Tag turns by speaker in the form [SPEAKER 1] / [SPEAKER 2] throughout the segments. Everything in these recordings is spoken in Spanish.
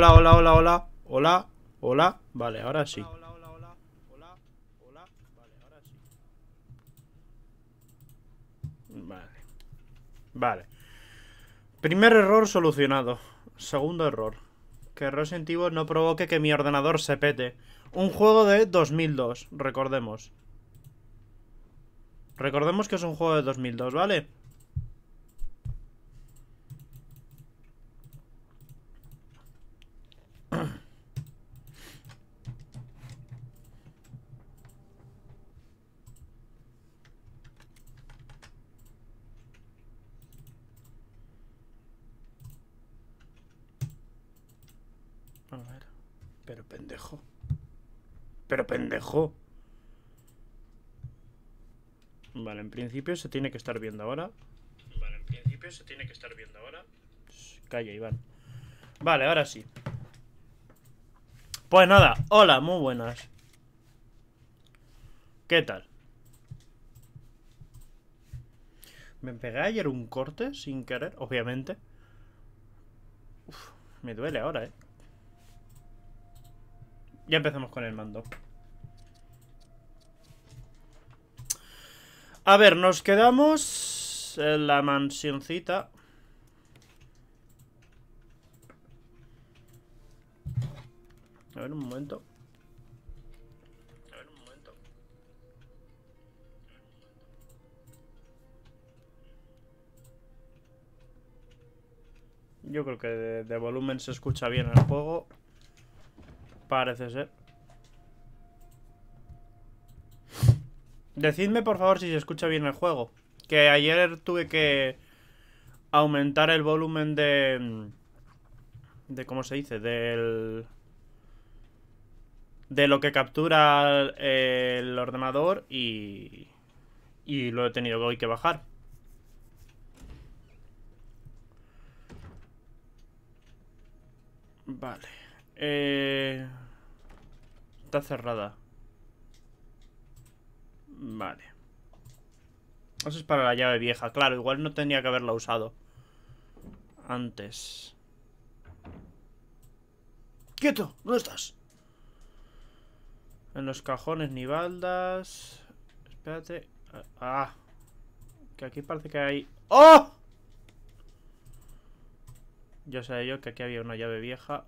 [SPEAKER 1] Hola, hola, hola, hola. Hola, hola. Vale, ahora sí.
[SPEAKER 2] Vale.
[SPEAKER 1] Vale. Primer error solucionado. Segundo error. Que Resident Evil no provoque que mi ordenador se pete. Un juego de 2002, recordemos. Recordemos que es un juego de 2002, ¿vale? A ver. Pero pendejo. Pero pendejo. Vale, en principio se tiene que estar viendo ahora. Vale, en principio se tiene que estar viendo ahora. Calla, Iván. Vale, ahora sí. Pues nada, hola, muy buenas. ¿Qué tal? Me pegué ayer un corte sin querer, obviamente. Uf, me duele ahora, eh. Ya empezamos con el mando. A ver, nos quedamos en la mansioncita. A ver, un momento. A ver, un momento. Yo creo que de, de volumen se escucha bien el juego. Parece ser. Decidme por favor si se escucha bien el juego. Que ayer tuve que aumentar el volumen de... De cómo se dice, del... De lo que captura el ordenador y... Y lo he tenido hoy que bajar. Vale. Eh... Está cerrada. Vale. Eso es para la llave vieja. Claro, igual no tenía que haberla usado. Antes. ¡Quieto! ¿Dónde estás? En los cajones ni baldas. Espérate. Ah. Que aquí parece que hay... ¡Oh! Ya sé yo que aquí había una llave vieja.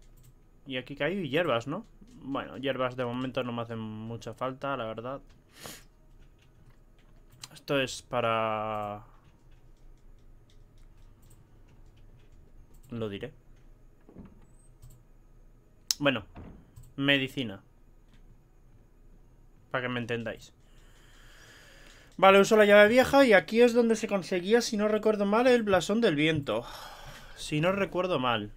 [SPEAKER 1] Y aquí que hay hierbas, ¿no? Bueno, hierbas de momento no me hacen mucha falta, la verdad. Esto es para... Lo diré. Bueno, medicina. Para que me entendáis. Vale, uso la llave vieja y aquí es donde se conseguía, si no recuerdo mal, el blasón del viento. Si no recuerdo mal.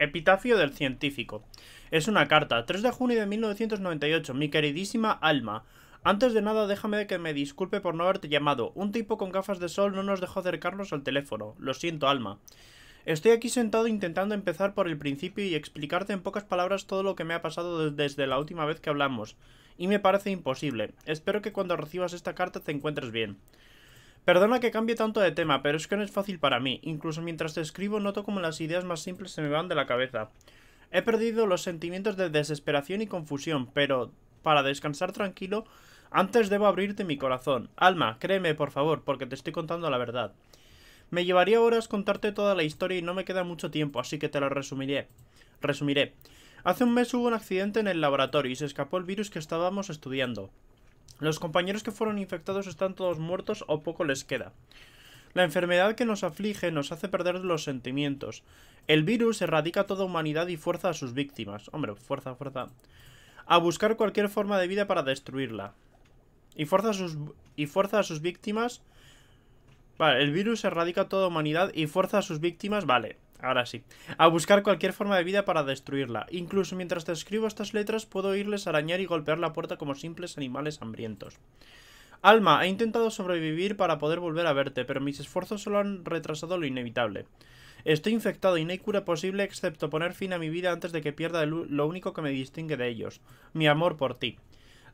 [SPEAKER 1] Epitafio del científico. Es una carta. 3 de junio de 1998. Mi queridísima Alma. Antes de nada, déjame que me disculpe por no haberte llamado. Un tipo con gafas de sol no nos dejó acercarnos al teléfono. Lo siento, Alma. Estoy aquí sentado intentando empezar por el principio y explicarte en pocas palabras todo lo que me ha pasado desde la última vez que hablamos. Y me parece imposible. Espero que cuando recibas esta carta te encuentres bien. Perdona que cambie tanto de tema, pero es que no es fácil para mí. Incluso mientras te escribo noto como las ideas más simples se me van de la cabeza. He perdido los sentimientos de desesperación y confusión, pero para descansar tranquilo, antes debo abrirte mi corazón. Alma, créeme, por favor, porque te estoy contando la verdad. Me llevaría horas contarte toda la historia y no me queda mucho tiempo, así que te lo resumiré. Resumiré. Hace un mes hubo un accidente en el laboratorio y se escapó el virus que estábamos estudiando. Los compañeros que fueron infectados están todos muertos o poco les queda. La enfermedad que nos aflige nos hace perder los sentimientos. El virus erradica toda humanidad y fuerza a sus víctimas. Hombre, fuerza, fuerza. A buscar cualquier forma de vida para destruirla. Y fuerza a sus, y fuerza a sus víctimas. Vale, el virus erradica toda humanidad y fuerza a sus víctimas. Vale, ahora sí. A buscar cualquier forma de vida para destruirla. Incluso mientras te escribo estas letras puedo oírles arañar y golpear la puerta como simples animales hambrientos. Alma, he intentado sobrevivir para poder volver a verte, pero mis esfuerzos solo han retrasado lo inevitable. Estoy infectado y no hay cura posible excepto poner fin a mi vida antes de que pierda lo único que me distingue de ellos, mi amor por ti.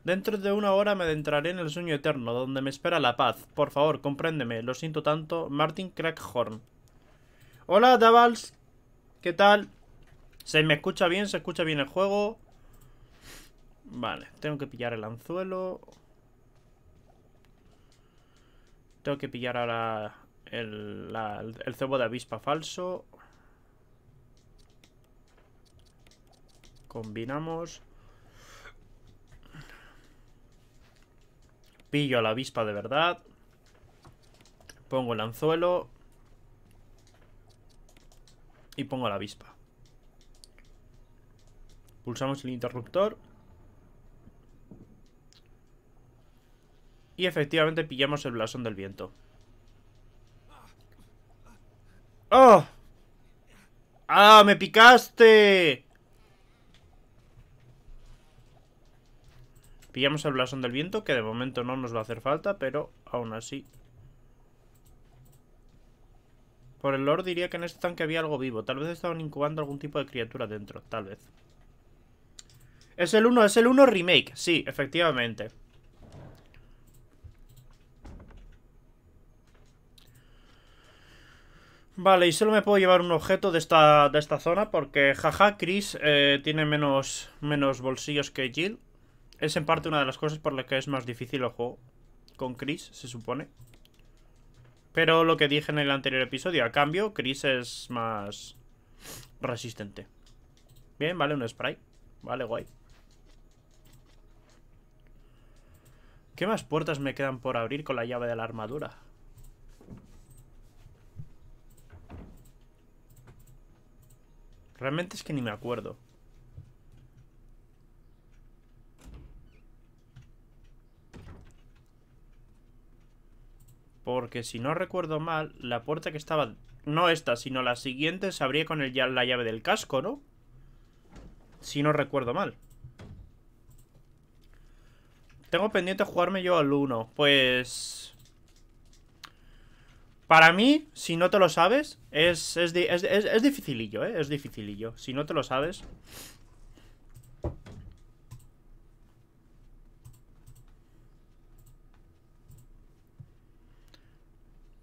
[SPEAKER 1] Dentro de una hora me adentraré en el sueño eterno, donde me espera la paz. Por favor, compréndeme. Lo siento tanto. Martin Crackhorn. Hola, Davals. ¿Qué tal? ¿Se me escucha bien? ¿Se escucha bien el juego? Vale, tengo que pillar el anzuelo. Tengo que pillar ahora el, cebo de avispa falso. Combinamos. Pillo a la avispa de verdad. Pongo el anzuelo. Y pongo la avispa. Pulsamos el interruptor. Y efectivamente pillamos el blasón del viento. ¡Oh! ¡Ah! ¡Me picaste! Pillamos el blasón del viento, que de momento no nos va a hacer falta, pero aún así. Por el lore diría que en este tanque había algo vivo. Tal vez estaban incubando algún tipo de criatura dentro, tal vez. Es el 1, es el 1 remake, sí, efectivamente. Vale, y solo me puedo llevar un objeto de esta, de esta zona porque, jaja, Chris eh, tiene menos, menos bolsillos que Jill. Es en parte una de las cosas por las que es más difícil el juego con Chris, se supone. Pero lo que dije en el anterior episodio, a cambio, Chris es más resistente. Bien, vale, un spray. Vale, guay. ¿Qué más puertas me quedan por abrir con la llave de la armadura? Realmente es que ni me acuerdo. Porque si no recuerdo mal, la puerta que estaba... No esta, sino la siguiente se abría con el, la llave del casco, ¿no? Si no recuerdo mal. Tengo pendiente jugarme yo al 1. Pues... Para mí, si no te lo sabes, es, es, es- es dificilillo, ¿eh? Es dificilillo. Si no te lo sabes...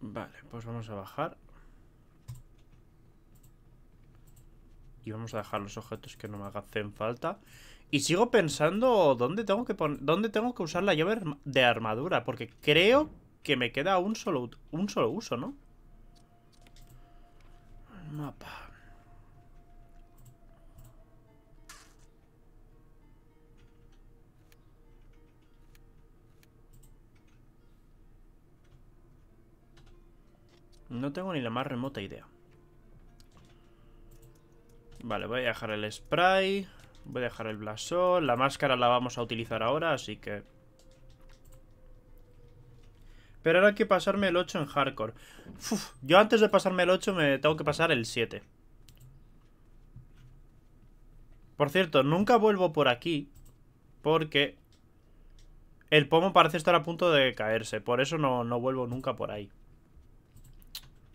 [SPEAKER 1] Vale, pues vamos a bajar. Y vamos a dejar los objetos que no me hacen falta. Y sigo pensando dónde tengo que dónde tengo que usar la llave de armadura. Porque creo que me queda un solo, un solo uso, ¿no? Mapa. No tengo ni la más remota idea. Vale, voy a dejar el spray. Voy a dejar el blasón. La máscara la vamos a utilizar ahora, así que... Pero ahora hay que pasarme el 8 en hardcore. Uf, yo antes de pasarme el 8 me tengo que pasar el 7. Por cierto, nunca vuelvo por aquí. Porque... El pomo parece estar a punto de caerse. Por eso no, no vuelvo nunca por ahí.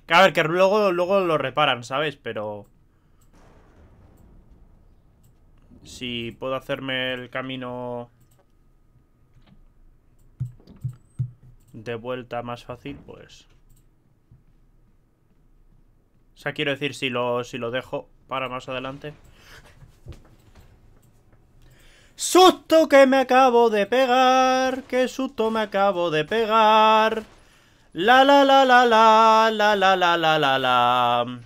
[SPEAKER 1] Que a ver, que luego, luego lo reparan, ¿sabes? Pero... Si puedo hacerme el camino de vuelta más fácil, pues... O sea, quiero decir, si lo, si lo dejo para más adelante. ¡Susto que me acabo de pegar! ¡Qué susto me acabo de pegar! La la la la la la la la la la la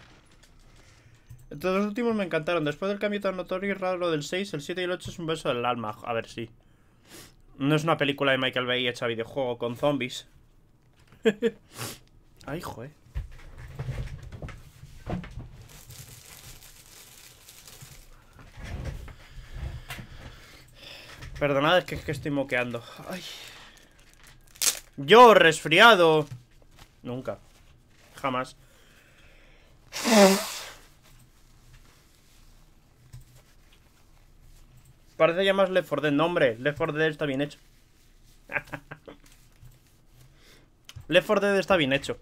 [SPEAKER 1] Estos dos últimos me encantaron. Después del cambio tan notorio y raro del 6, el 7 y el 8 es un beso del alma. A ver, sí. No es una película de Michael Bay hecha videojuego con zombies. Ay, joder. Perdonad, es que, es que estoy moqueando. Ay. Yo, resfriado. Nunca. Jamás. Parece ya más Left 4 Dead. No, hombre, Left 4 Dead está bien hecho. Left 4 Dead está bien hecho.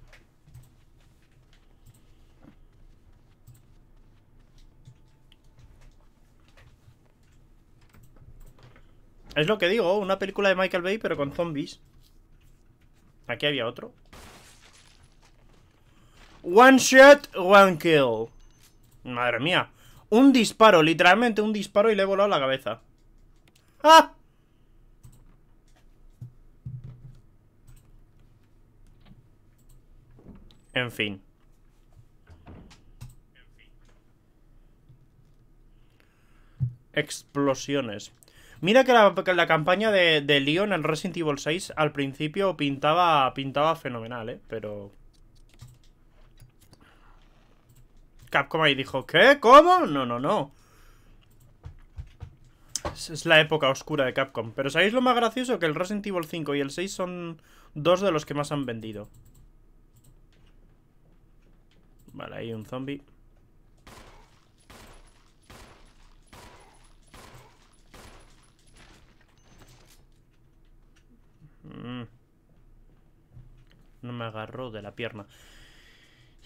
[SPEAKER 1] Es lo que digo, una película de Michael Bay pero con zombies. Aquí había otro. One shot, one kill. Madre mía. Un disparo, literalmente un disparo y le he volado la cabeza. ¡Ah! En fin. Explosiones. Mira que la, campaña de, de, Leon en Resident Evil 6 al principio pintaba, pintaba fenomenal, ¿eh? Pero... Capcom ahí dijo, ¿qué? ¿Cómo? No, no, no. Es la época oscura de Capcom. Pero ¿sabéis lo más gracioso? Que el Resident Evil 5 y el 6 son dos de los que más han vendido. Vale, hay un zombie. Mm. No me agarró de la pierna.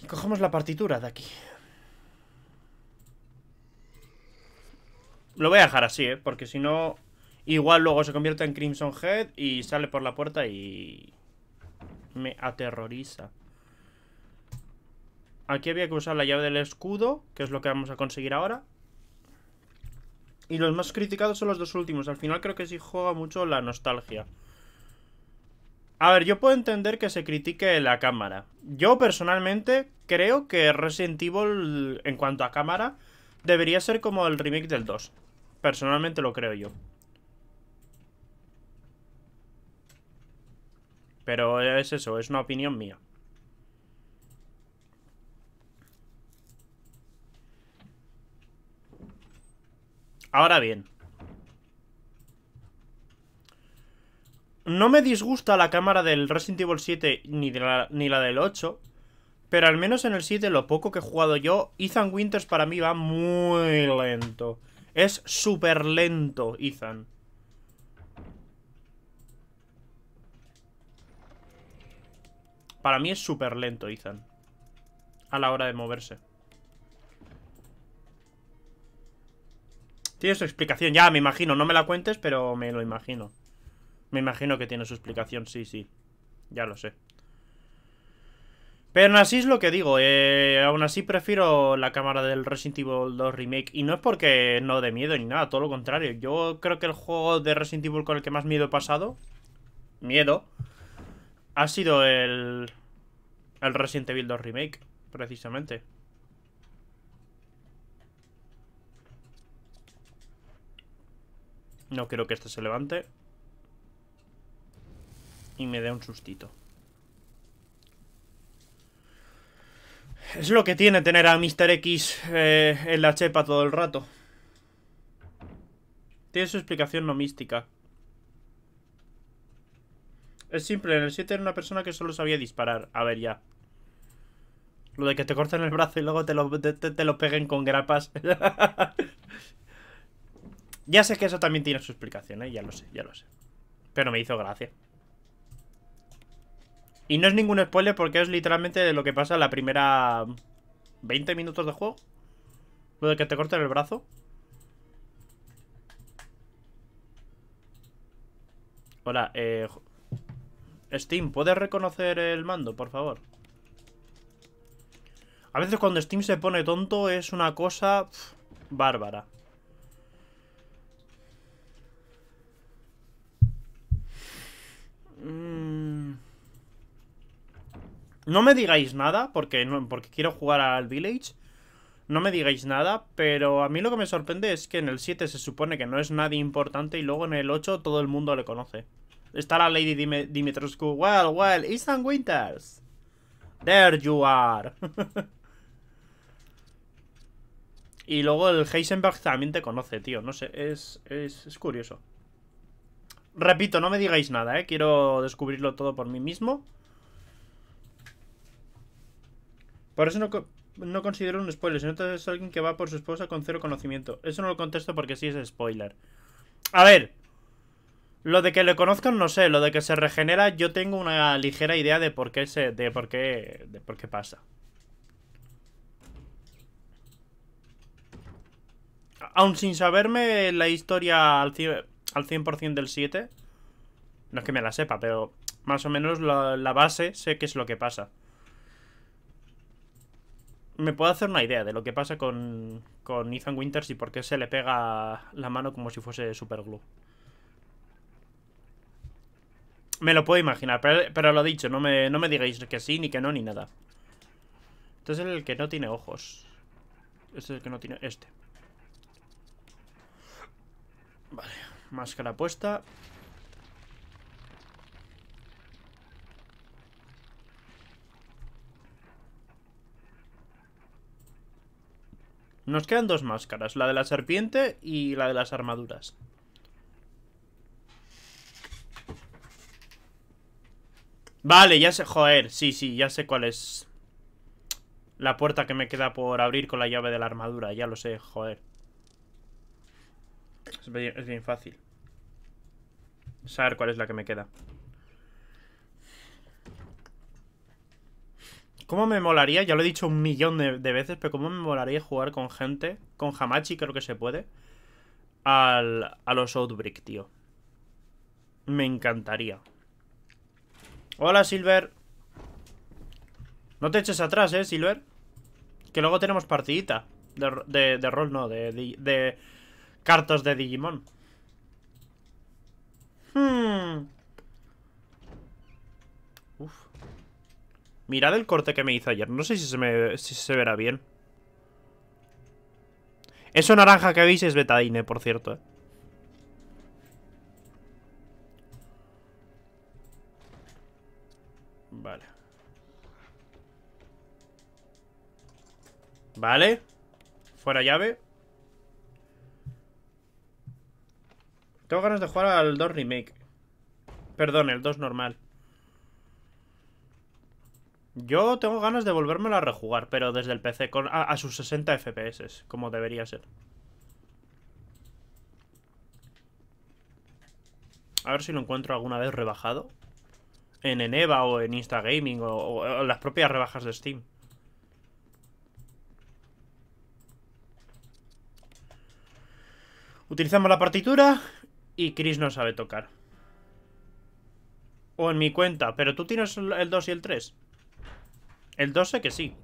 [SPEAKER 1] Y cogemos la partitura de aquí. Lo voy a dejar así, ¿eh? Porque si no... Igual luego se convierte en Crimson Head y sale por la puerta y... Me aterroriza. Aquí había que usar la llave del escudo, que es lo que vamos a conseguir ahora. Y los más criticados son los dos últimos. Al final creo que sí juega mucho la nostalgia. A ver, yo puedo entender que se critique la cámara. Yo personalmente creo que Resident Evil, en cuanto a cámara, debería ser como el remake del 2. Personalmente lo creo yo. Pero es eso, es una opinión mía. Ahora bien. No me disgusta la cámara del Resident Evil 7 ni, la, ni la del 8. Pero al menos en el 7, lo poco que he jugado yo, Ethan Winters para mí va muy lento. Es súper lento, Ethan. Para mí es súper lento, Ethan. A la hora de moverse. Tiene su explicación, ya me imagino. No me la cuentes, pero me lo imagino. Me imagino que tiene su explicación, sí, sí. Ya lo sé. Pero así es lo que digo, eh, aún así prefiero la cámara del Resident Evil 2 Remake. Y no es porque no de miedo ni nada, todo lo contrario. Yo creo que el juego de Resident Evil con el que más miedo he pasado, miedo, ha sido el, el Resident Evil 2 Remake, precisamente. No quiero que este se levante. Y me dé un sustito. Es lo que tiene tener a Mr. X eh, en la chepa todo el rato. Tiene su explicación no mística. Es simple, en el 7 era una persona que solo sabía disparar. A ver, ya. Lo de que te corten el brazo y luego te lo, te, te lo peguen con grapas. ya sé que eso también tiene su explicación, ¿eh? Ya lo sé, ya lo sé. Pero me hizo gracia. Y no es ningún spoiler porque es literalmente lo que pasa en la primera 20 minutos de juego. Lo de que te corten el brazo. Hola, eh... Steam, ¿puedes reconocer el mando, por favor? A veces cuando Steam se pone tonto es una cosa... bárbara. No me digáis nada, porque, porque quiero jugar al Village. No me digáis nada, pero a mí lo que me sorprende es que en el 7 se supone que no es nadie importante y luego en el 8 todo el mundo le conoce. Está la Lady Dim Dimitrescu. Well, well, Ethan Winters. There you are. y luego el Heisenberg también te conoce, tío. No sé, es, es, es curioso. Repito, no me digáis nada, ¿eh? Quiero descubrirlo todo por mí mismo. Por eso no, no considero un spoiler. Si no es alguien que va por su esposa con cero conocimiento. Eso no lo contesto porque sí es spoiler. A ver. Lo de que le conozcan, no sé. Lo de que se regenera, yo tengo una ligera idea de por qué se. de por qué. de por qué pasa. Aún sin saberme la historia al al 100% del 7. No es que me la sepa, pero más o menos la base sé qué es lo que pasa. Me puedo hacer una idea de lo que pasa con, con Ethan Winters y por qué se le pega la mano como si fuese superglue. Me lo puedo imaginar, pero, pero lo dicho, no me, no me digáis que sí, ni que no, ni nada. Este es el que no tiene ojos. Este es el que no tiene... Este. Vale, máscara puesta. Nos quedan dos máscaras, la de la serpiente y la de las armaduras. Vale, ya sé, joder, sí, sí, ya sé cuál es la puerta que me queda por abrir con la llave de la armadura, ya lo sé, joder. Es bien, fácil. Saber cuál es la que me queda. ¿Cómo me molaría? Ya lo he dicho un millón de, veces, pero ¿cómo me molaría jugar con gente? Con Hamachi creo que se puede. Al, a los Outbreak, tío. Me encantaría. Hola, Silver. No te eches atrás, ¿eh, Silver? Que luego tenemos partidita. De, de, de rol, no, de, de, de cartas de Digimon. Hmm. Mirad el corte que me hizo ayer. No sé si se, me, se verá bien. Eso naranja que veis es betadine, por cierto. ¿eh? Vale. Vale. Fuera llave. Tengo ganas de jugar al 2 Remake. Perdón, el 2 normal. Yo tengo ganas de volvérmelo a rejugar, pero desde el PC, con, a, sus 60 FPS, como debería ser. A ver si lo encuentro alguna vez rebajado. En Eneva o en Instagaming o, o, o las propias rebajas de Steam. Utilizamos la partitura y Chris no sabe tocar. O en mi cuenta, pero tú tienes el 2 y el 3. El 2 sé que sí.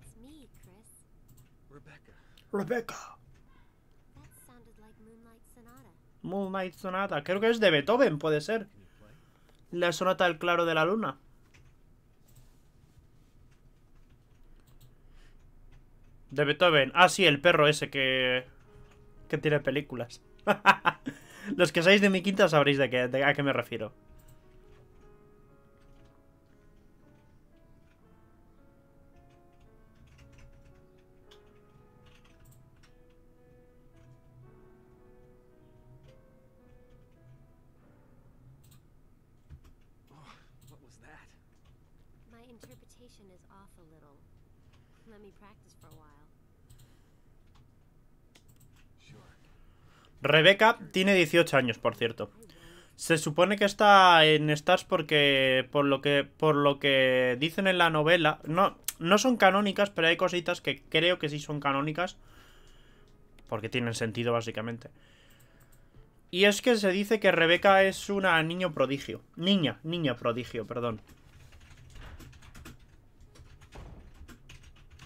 [SPEAKER 2] Rebecca.
[SPEAKER 1] Moonlight Sonata. Creo que es de Beethoven, puede ser. La sonata del claro de la luna. De Beethoven. Ah, sí, el perro ese que... Que tiene películas. Los que seáis de mi quinta sabréis de, qué, de a qué me refiero. Rebeca tiene 18 años, por cierto. Se supone que está en Stars porque por lo que por lo que dicen en la novela, no no son canónicas, pero hay cositas que creo que sí son canónicas porque tienen sentido básicamente. Y es que se dice que Rebeca es una niño prodigio, niña, niña prodigio, perdón.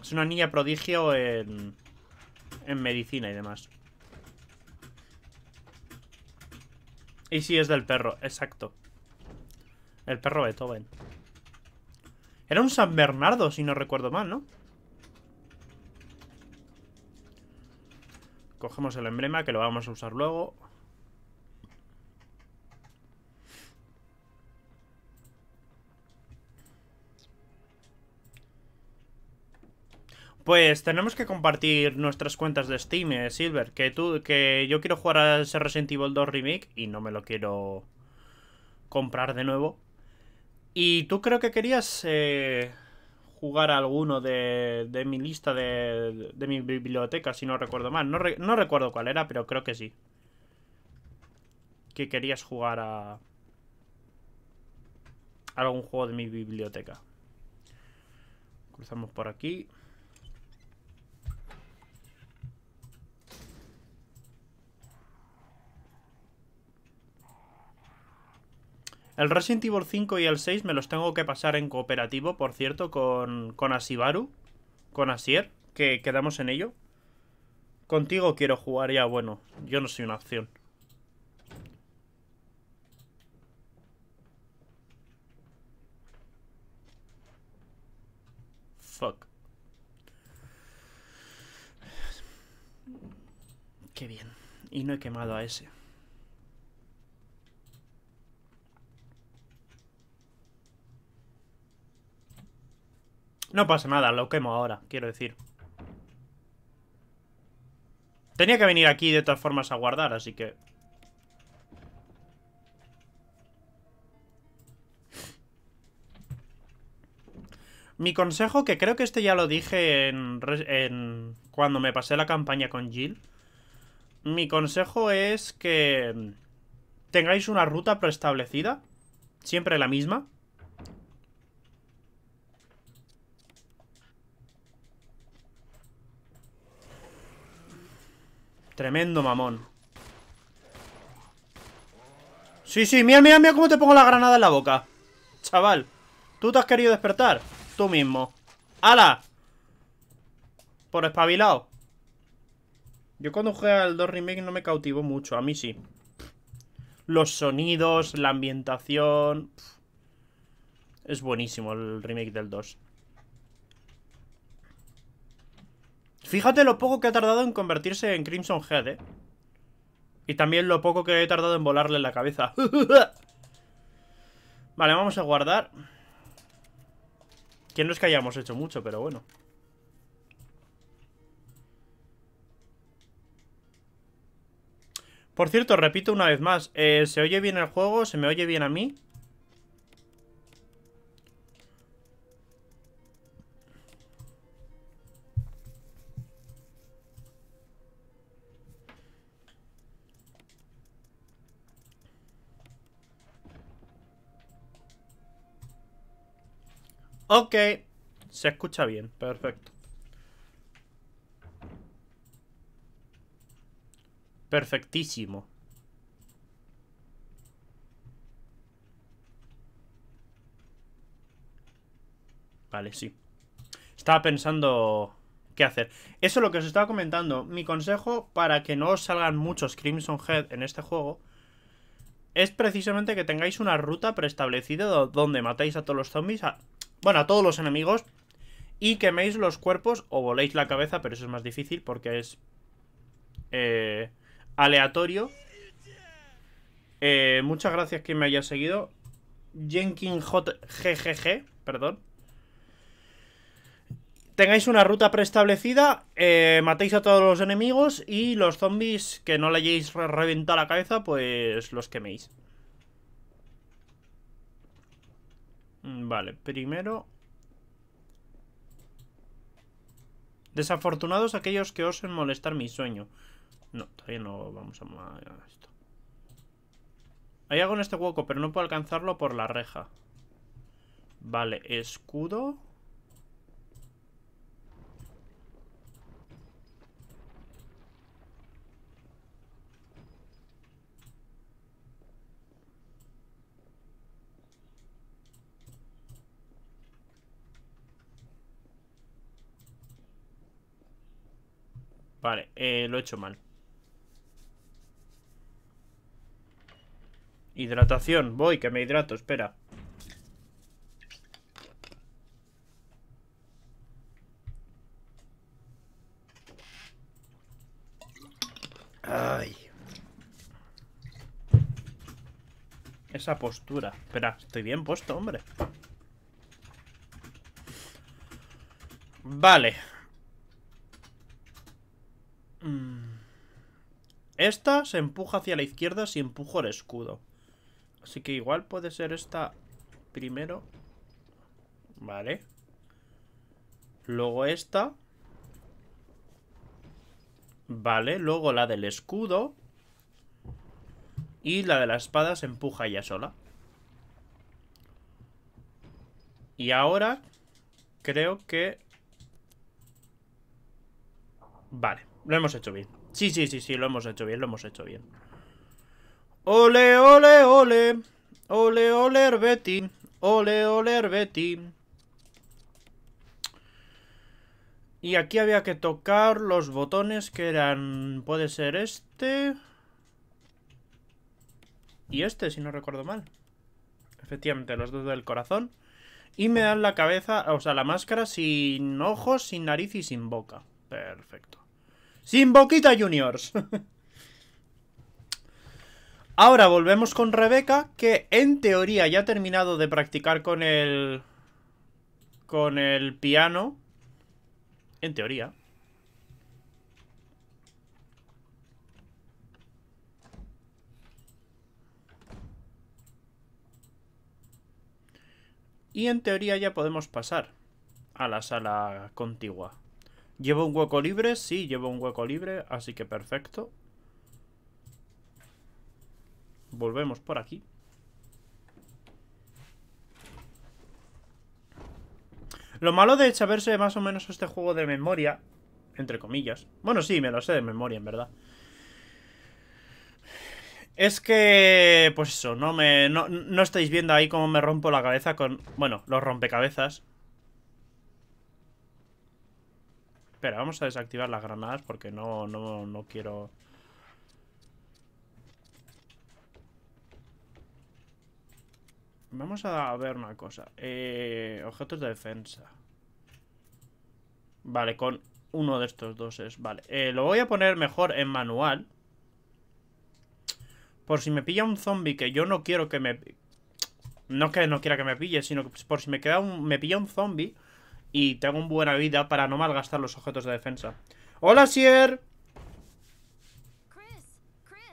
[SPEAKER 1] Es una niña prodigio en en medicina y demás. Y sí, es del perro, exacto. El perro Beethoven. Era un San Bernardo, si no recuerdo mal, ¿no? Cogemos el emblema, que lo vamos a usar luego. Pues tenemos que compartir nuestras cuentas de Steam, eh, Silver. Que tú, que yo quiero jugar a ese Resident Evil 2 Remake y no me lo quiero comprar de nuevo. Y tú creo que querías eh, jugar a alguno de, de mi lista de, de, mi biblioteca, si no recuerdo mal. No, no recuerdo cuál era, pero creo que sí. Que querías jugar a algún juego de mi biblioteca. Cruzamos por aquí. El Resident Evil 5 y el 6 me los tengo que pasar en cooperativo, por cierto, con, con Asibaru, con Asier, que quedamos en ello. Contigo quiero jugar ya, bueno, yo no soy una opción. Fuck. Qué bien. Y no he quemado a ese. No pasa nada, lo quemo ahora, quiero decir. Tenía que venir aquí de todas formas a guardar, así que... Mi consejo, que creo que este ya lo dije en, cuando me pasé la campaña con Jill. Mi consejo es que tengáis una ruta preestablecida. Siempre la misma. Tremendo mamón. Sí, sí, mira, mira, mira cómo te pongo la granada en la boca. Chaval, ¿tú te has querido despertar? Tú mismo. ¡Hala! Por espabilado. Yo cuando jugué al 2 Remake no me cautivó mucho, a mí sí. Los sonidos, la ambientación... Es buenísimo el remake del 2. Fíjate lo poco que ha tardado en convertirse en Crimson Head, ¿eh? Y también lo poco que he tardado en volarle la cabeza. vale, vamos a guardar. Que no es que hayamos hecho mucho, pero bueno. Por cierto, repito una vez más. Eh, ¿Se oye bien el juego? ¿Se me oye bien a mí? Ok. Se escucha bien. Perfecto. Perfectísimo. Vale, sí. Estaba pensando qué hacer. Eso es lo que os estaba comentando. Mi consejo para que no os salgan muchos Crimson Head en este juego es precisamente que tengáis una ruta preestablecida donde matáis a todos los zombies, bueno, a todos los enemigos y queméis los cuerpos o voléis la cabeza, pero eso es más difícil porque es eh, aleatorio. Eh, muchas gracias que me haya seguido. Jenkins GGG, perdón. Tengáis una ruta preestablecida, eh, matéis a todos los enemigos y los zombies que no le hayáis reventado la cabeza, pues los queméis. Vale, primero... Desafortunados aquellos que osen molestar mi sueño. No, todavía no vamos a esto. Hay algo en este hueco, pero no puedo alcanzarlo por la reja. Vale, escudo. Vale, eh, lo he hecho mal. Hidratación, voy, que me hidrato, espera. Ay. Esa postura. Espera, estoy bien puesto, hombre. Vale. Esta se empuja hacia la izquierda si empujo el escudo. Así que igual puede ser esta primero. Vale. Luego esta. Vale, luego la del escudo. Y la de la espada se empuja ella sola. Y ahora creo que... Vale, lo hemos hecho bien. Sí, sí, sí, sí, lo hemos hecho bien, lo hemos hecho bien. ¡Ole, ole, ole! Ole, ole, Betty. Ole, ole, Betty. Y aquí había que tocar los botones que eran... Puede ser este... Y este, si no recuerdo mal. Efectivamente, los dos del corazón. Y me dan la cabeza, o sea, la máscara sin ojos, sin nariz y sin boca. Perfecto. Sin boquita, juniors. Ahora volvemos con Rebeca, que en teoría ya ha terminado de practicar con el... Con el piano. En teoría. Y en teoría ya podemos pasar a la sala contigua. ¿Llevo un hueco libre? Sí, llevo un hueco libre, así que perfecto. Volvemos por aquí. Lo malo de saberse más o menos este juego de memoria, entre comillas. Bueno, sí, me lo sé de memoria, en verdad. Es que, pues eso, no me. No, no estáis viendo ahí cómo me rompo la cabeza con. Bueno, los rompecabezas. Espera, vamos a desactivar las granadas porque no, no, no quiero. Vamos a ver una cosa. Eh, objetos de defensa. Vale, con uno de estos dos es. Vale, eh, lo voy a poner mejor en manual. Por si me pilla un zombie que yo no quiero que me... No que no quiera que me pille, sino que por si me, queda un... me pilla un zombie y tengo una buena vida para no malgastar los objetos de defensa. ¡Hola, Sier!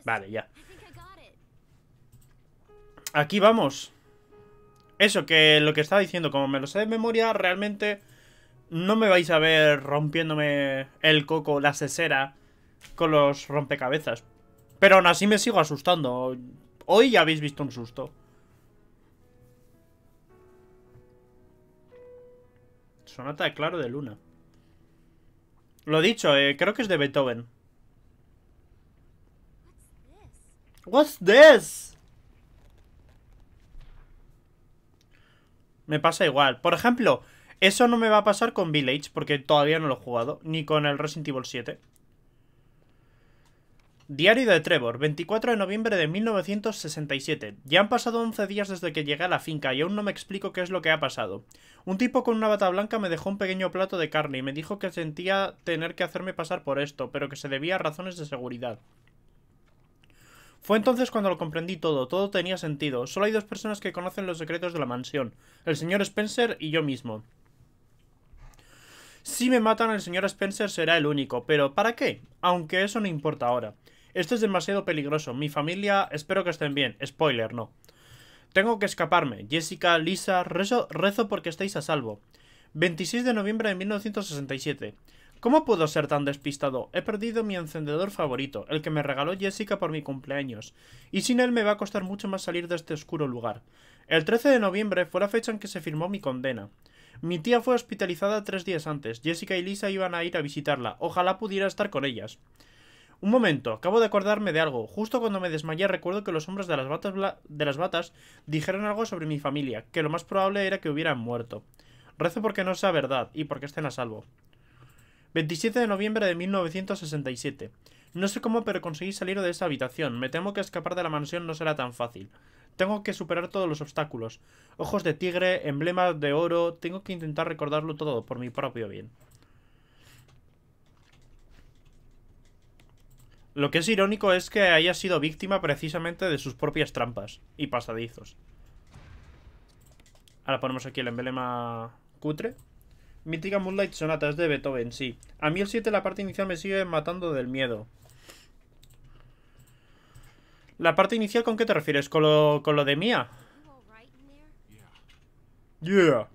[SPEAKER 1] Vale, ya. Aquí vamos. Eso, que lo que estaba diciendo, como me lo sé de memoria, realmente no me vais a ver rompiéndome el coco, la sesera, con los rompecabezas. Pero aún así me sigo asustando. Hoy ya habéis visto un susto. Sonata de claro de luna. Lo dicho, eh, creo que es de Beethoven.
[SPEAKER 3] What's this?
[SPEAKER 1] Me pasa igual. Por ejemplo, eso no me va a pasar con Village porque todavía no lo he jugado. Ni con el Resident Evil 7. Diario de Trevor, 24 de noviembre de 1967. Ya han pasado 11 días desde que llegué a la finca y aún no me explico qué es lo que ha pasado. Un tipo con una bata blanca me dejó un pequeño plato de carne y me dijo que sentía tener que hacerme pasar por esto, pero que se debía a razones de seguridad. Fue entonces cuando lo comprendí todo, todo tenía sentido. Solo hay dos personas que conocen los secretos de la mansión, el señor Spencer y yo mismo. Si me matan, el señor Spencer será el único, pero ¿para qué? Aunque eso no importa ahora. Esto es demasiado peligroso. Mi familia, espero que estén bien. Spoiler, no. Tengo que escaparme. Jessica, Lisa, rezo, rezo porque estéis a salvo. 26 de noviembre de 1967. ¿Cómo puedo ser tan despistado? He perdido mi encendedor favorito, el que me regaló Jessica por mi cumpleaños, y sin él me va a costar mucho más salir de este oscuro lugar. El 13 de noviembre fue la fecha en que se firmó mi condena. Mi tía fue hospitalizada tres días antes. Jessica y Lisa iban a ir a visitarla. Ojalá pudiera estar con ellas. Un momento, acabo de acordarme de algo. Justo cuando me desmayé recuerdo que los hombres de las batas, dijeron algo sobre mi familia, que lo más probable era que hubieran muerto. Rezo porque no sea verdad y porque estén a salvo. 27 de noviembre de 1967. No sé cómo, pero conseguí salir de esa habitación. Me temo que escapar de la mansión no será tan fácil. Tengo que superar todos los obstáculos. Ojos de tigre, emblemas de oro. Tengo que intentar recordarlo todo por mi propio bien. Lo que es irónico es que haya sido víctima precisamente de sus propias trampas y pasadizos. Ahora ponemos aquí el emblema cutre. Mítica Moonlight Sonata es de Beethoven, sí. A mí el 7, la parte inicial, me sigue matando del miedo. ¿La parte inicial con qué te refieres? ¿Con lo, con lo de Mía? Yeah.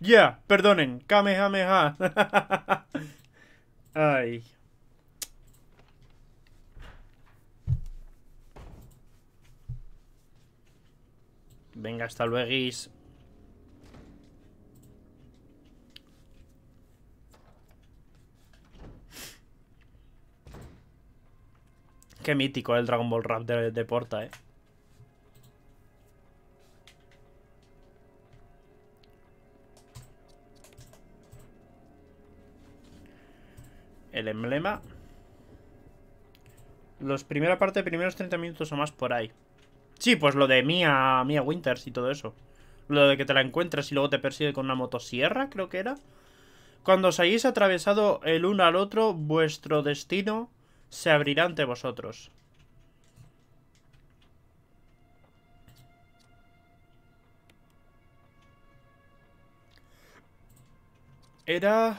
[SPEAKER 1] Yeah, perdonen. Kamehameha. Ay. Venga, hasta luego. Qué mítico el Dragon Ball Rap de, de Porta, eh. El emblema. Los primera parte, primeros 30 minutos o más por ahí. Sí, pues lo de Mia, Mia Winters y todo eso. Lo de que te la encuentras y luego te persigue con una motosierra, creo que era. Cuando os hayáis atravesado el uno al otro, vuestro destino se abrirá ante vosotros. Era...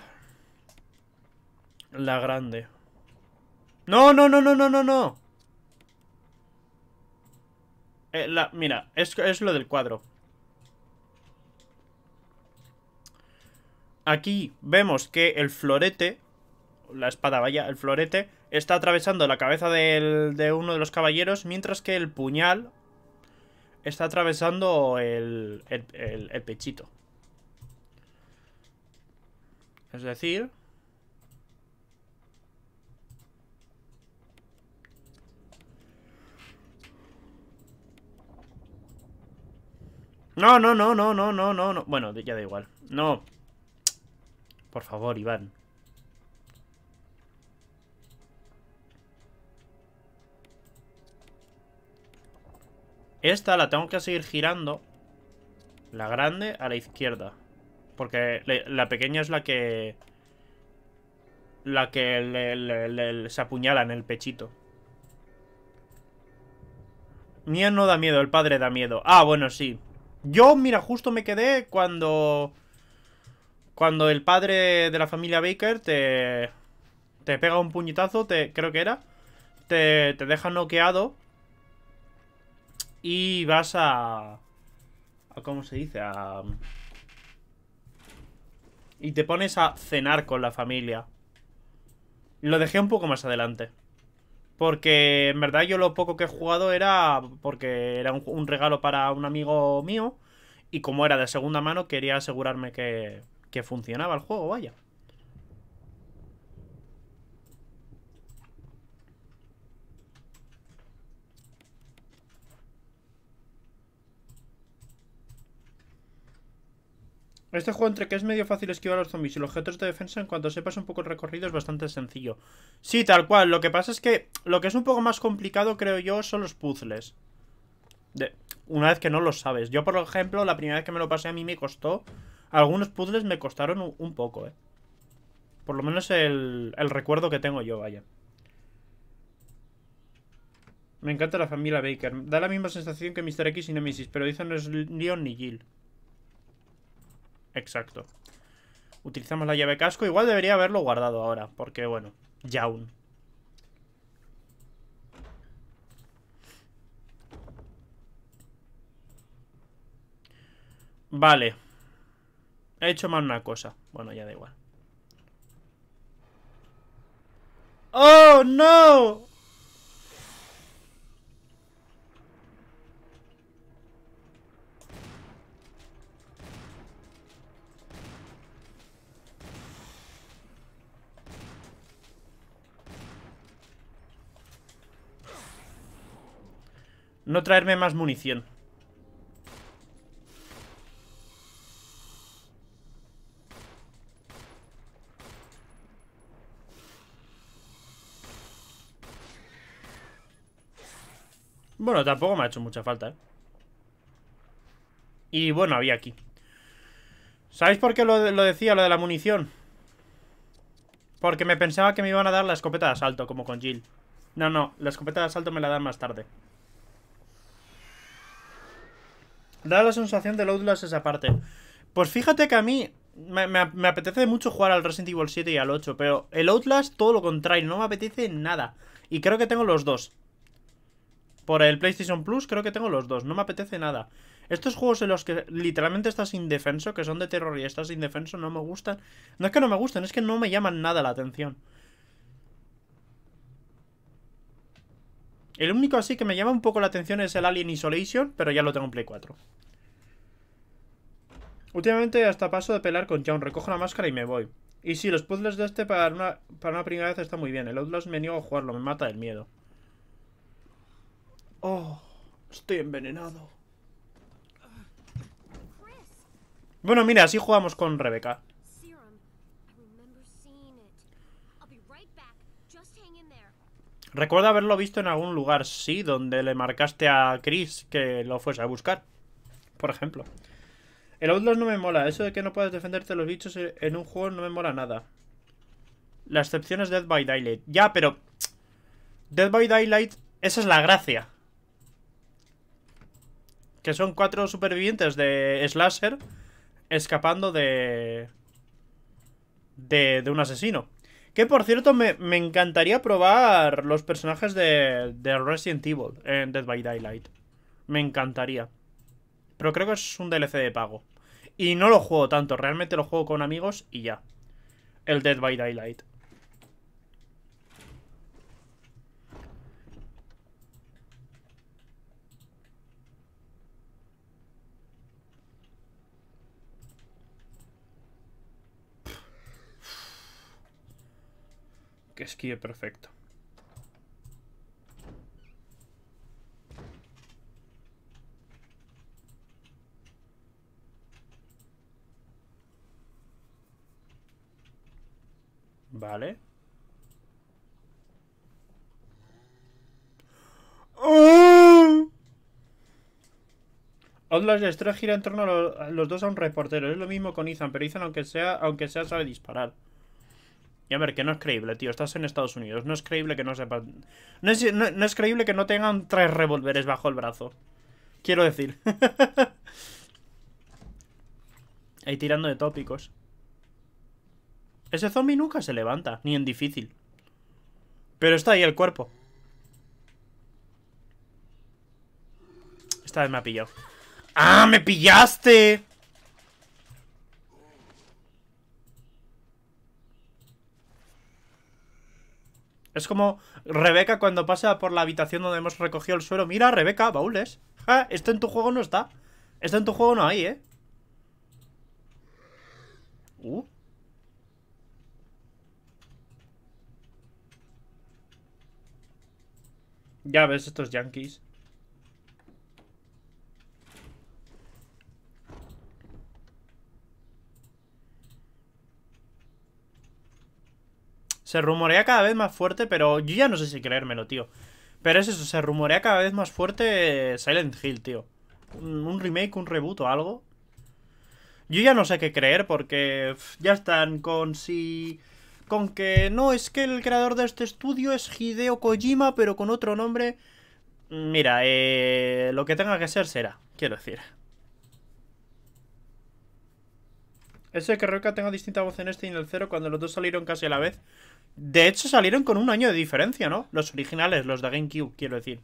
[SPEAKER 1] La grande. No, no, no, no, no, no, no. Eh, la, mira, es, es lo del cuadro. Aquí vemos que el florete, la espada, vaya, el florete, está atravesando la cabeza de uno de los caballeros, mientras que el puñal está atravesando el- el pechito. Es decir... No, no, no, no, no, no, no, no. Bueno, ya da igual. No. Por favor, Iván. Esta la tengo que seguir girando. La grande a la izquierda. Porque la pequeña es la que... La que le- le- se apuñala en el pechito. Mía no da miedo, el padre da miedo. Ah, bueno, sí. Yo, mira, justo me quedé cuando... Cuando el padre de la familia Baker te... Te pega un puñetazo, te, creo que era. Te, te deja noqueado. Y vas a... a ¿Cómo se dice? A... Y te pones a cenar con la familia. Lo dejé un poco más adelante. Porque en verdad yo lo poco que he jugado era porque era un, un regalo para un amigo mío. Y como era de segunda mano, quería asegurarme que, que funcionaba el juego, vaya. Este juego entre que es medio fácil esquivar a los zombies y los objetos de defensa, en cuanto sepas un poco el recorrido, es bastante sencillo. Sí, tal cual. Lo que pasa es que lo que es un poco más complicado, creo yo, son los puzzles. De, una vez que no los sabes. Yo, por ejemplo, la primera vez que me lo pasé a mí me costó... Algunos puzzles me costaron un, poco, eh. Por lo menos el, recuerdo que tengo yo, vaya. Me encanta la familia Baker. Da la misma sensación que Mr. X y Nemesis, pero dicen no es Leon ni Jill. Exacto. Utilizamos la llave casco. Igual debería haberlo guardado ahora. Porque, bueno, Yaun. Vale. He hecho mal una cosa. Bueno, ya da igual. ¡Oh, no! No traerme más munición. Bueno, tampoco me ha hecho mucha falta, ¿eh? Y bueno, había aquí. ¿Sabéis por qué lo, lo decía, lo de la munición? Porque me pensaba que me iban a dar la escopeta de asalto, como con Jill. No, no, la escopeta de asalto me la dan más tarde. Da la sensación del Outlast esa parte. Pues fíjate que a mí me, apetece mucho jugar al Resident Evil 7 y al 8, pero el Outlast todo lo contrario, no me apetece nada. Y creo que tengo los dos. Por el PlayStation Plus creo que tengo los dos, no me apetece nada. Estos juegos en los que literalmente estás indefenso, que son de terror y estás indefenso, no me gustan. No es que no me gusten, es que no me llaman nada la atención. El único así que me llama un poco la atención es el Alien Isolation, pero ya lo tengo en Play 4. Últimamente hasta paso de pelar con John, recojo la máscara y me voy. Y sí, los puzzles de este para una, para una primera vez está muy bien. El Outlast me niego a jugarlo, me mata el miedo. Oh, estoy envenenado. Bueno, mira, así jugamos con Rebeca. Recuerdo haberlo visto en algún lugar, sí, donde le marcaste a Chris que lo fuese a buscar. Por ejemplo. El Outlast no me mola. Eso de que no puedas defenderte de los bichos en un juego no me mola nada. La excepción es Dead by Daylight. Ya, pero... Dead by Daylight, esa es la gracia. Que son cuatro supervivientes de Slasher escapando de... De, de un asesino. Que por cierto, me, me encantaría probar los personajes de, de Resident Evil en Dead by Daylight. Me encantaría. Pero creo que es un DLC de pago. Y no lo juego tanto, realmente lo juego con amigos y ya. El Dead by Daylight. Que perfecto. Vale. ¡Oh! Outlast la historia gira en torno a los dos a un reportero. Es lo mismo con Ethan, pero Ethan aunque sea, aunque sea sabe disparar. Y a ver, que no es creíble, tío. Estás en Estados Unidos. No es creíble que no sepas. No es, no- es creíble que no tengan tres revólveres bajo el brazo. Quiero decir. Ahí tirando de tópicos. Ese zombie nunca se levanta, ni en difícil. Pero está ahí el cuerpo. Esta vez me ha pillado. ¡Ah, me pillaste! Es como Rebeca cuando pasa por la habitación donde hemos recogido el suelo. Mira, Rebeca, baúles. Esto en tu juego no está. Esto en tu juego no hay, ¿eh? Uh. Ya ves estos yankees. Se rumorea cada vez más fuerte, pero yo ya no sé si creérmelo, tío. Pero es eso, se rumorea cada vez más fuerte Silent Hill, tío. Un, remake, un reboot o algo. Yo ya no sé qué creer porque ya están con si... Con que no, es que el creador de este estudio es Hideo Kojima, pero con otro nombre. Mira, eh, lo que tenga que ser será, quiero decir. Ese que Rebeca tenga distinta voz en este y en el cero cuando los dos salieron casi a la vez. De hecho, salieron con un año de diferencia, ¿no? Los originales, los de GameCube, quiero decir.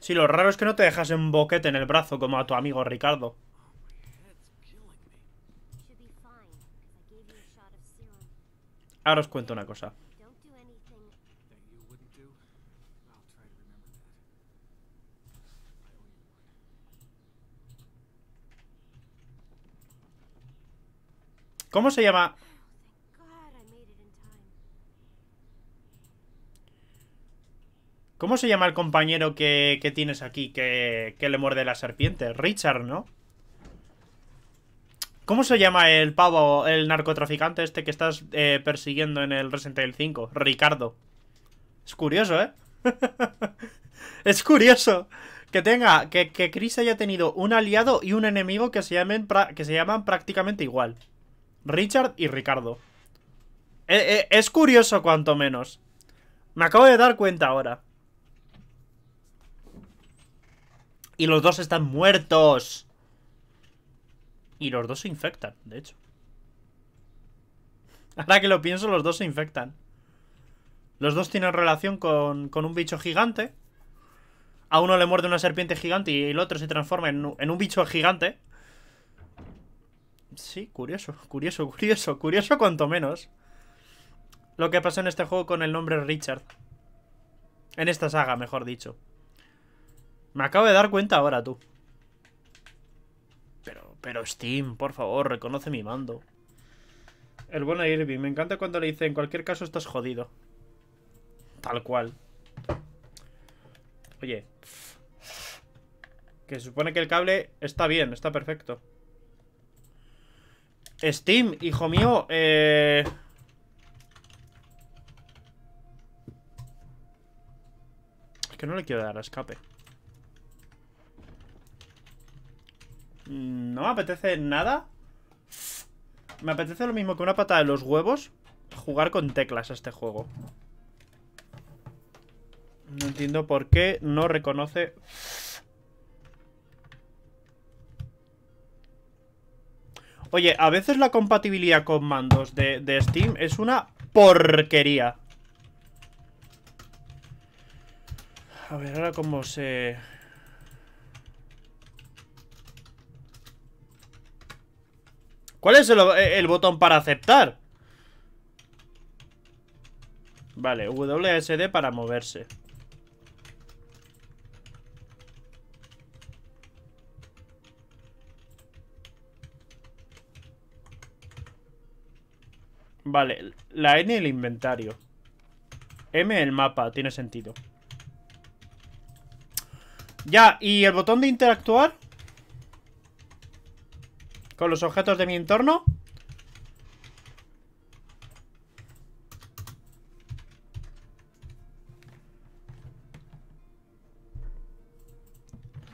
[SPEAKER 1] Sí, lo raro es que no te dejas un boquete en el brazo como a tu amigo Ricardo. Ahora os cuento una cosa. ¿Cómo se llama? ¿Cómo se llama el compañero que, que tienes aquí que, que le muerde la serpiente? Richard, ¿no? ¿Cómo se llama el pavo, el narcotraficante este que estás eh, persiguiendo en el Resident Evil 5? Ricardo. Es curioso, ¿eh? es curioso que tenga, que, que Chris haya tenido un aliado y un enemigo que se, llamen que se llaman prácticamente igual. Richard y Ricardo. Eh, eh, es curioso cuanto menos. Me acabo de dar cuenta ahora. Y los dos están muertos. Y los dos se infectan, de hecho. Ahora que lo pienso, los dos se infectan. Los dos tienen relación con, con un bicho gigante. A uno le muerde una serpiente gigante y el otro se transforma en, en un bicho gigante. Sí, curioso, curioso, curioso, curioso cuanto menos. Lo que pasó en este juego con el nombre Richard. En esta saga, mejor dicho. Me acabo de dar cuenta ahora, tú. Pero, Steam, por favor, reconoce mi mando. El bueno Irving, me encanta cuando le dice, en cualquier caso estás jodido. Tal cual. Oye. Que se supone que el cable está bien, está perfecto. Steam, hijo mío, eh... Es que no le quiero dar a escape. No me apetece nada. Me apetece lo mismo que una patada de los huevos. Jugar con teclas a este juego. No entiendo por qué no reconoce. Oye, a veces la compatibilidad con mandos de, de Steam es una porquería. A ver, ahora cómo se... ¿Cuál es el, botón para aceptar? Vale, WSD para moverse. Vale, la N el inventario. M el mapa, tiene sentido. Ya, ¿y el botón de interactuar? Con los objetos de mi entorno.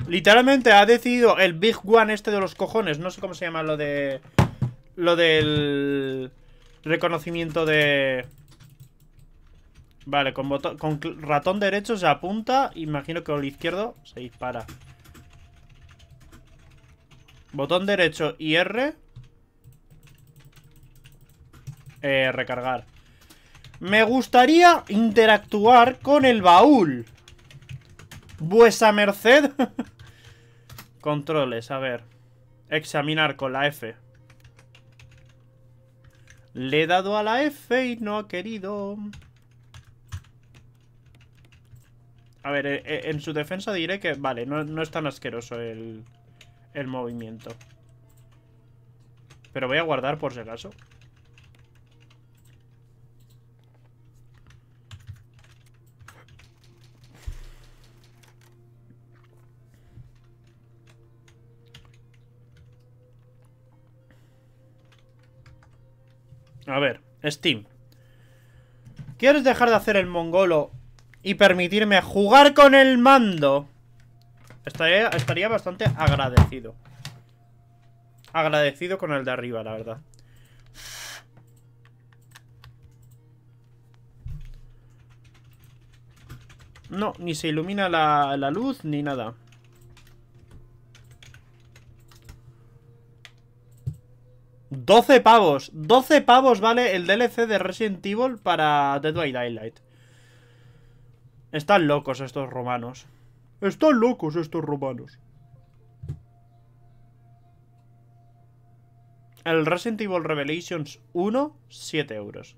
[SPEAKER 1] Literalmente ha decidido el Big One este de los cojones. No sé cómo se llama lo de... Lo del... Reconocimiento de... Vale, con, botón, con ratón derecho se apunta. Imagino que con el izquierdo se dispara. Botón derecho y R. Eh, recargar. Me gustaría interactuar con el baúl. Vuesa merced. Controles, a ver. Examinar con la F. Le he dado a la F y no ha querido. A ver, eh, eh, en su defensa diré que, vale, no, no es tan asqueroso el, el movimiento. Pero voy a guardar por si acaso. A ver, Steam. ¿Quieres dejar de hacer el mongolo y permitirme jugar con el mando? Estaría, estaría bastante agradecido. Agradecido con el de arriba, la verdad. No, ni se ilumina la, la luz ni nada. ¡12 pavos! ¡12 pavos vale el DLC de Resident Evil para Dead by Daylight! Están locos estos romanos. Están locos estos romanos. El Resident Evil Revelations 1, 7 euros.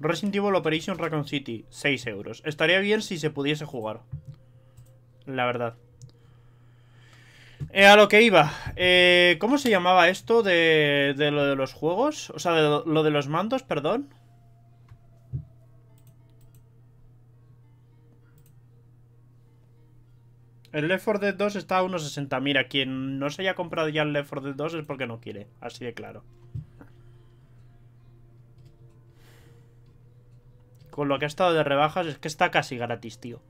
[SPEAKER 1] Resident Evil Operation Raccoon City, 6 euros. Estaría bien si se pudiese jugar. La verdad. Eh, a lo que iba. Eh, ¿Cómo se llamaba esto de, de lo de los juegos? O sea, de lo, de los mandos, perdón. El Left 4 Dead 2 está a unos 60. Mira, quien no se haya comprado ya el Left 4 Dead 2 es porque no quiere. Así de claro. Con lo que ha estado de rebajas es que está casi gratis, tío.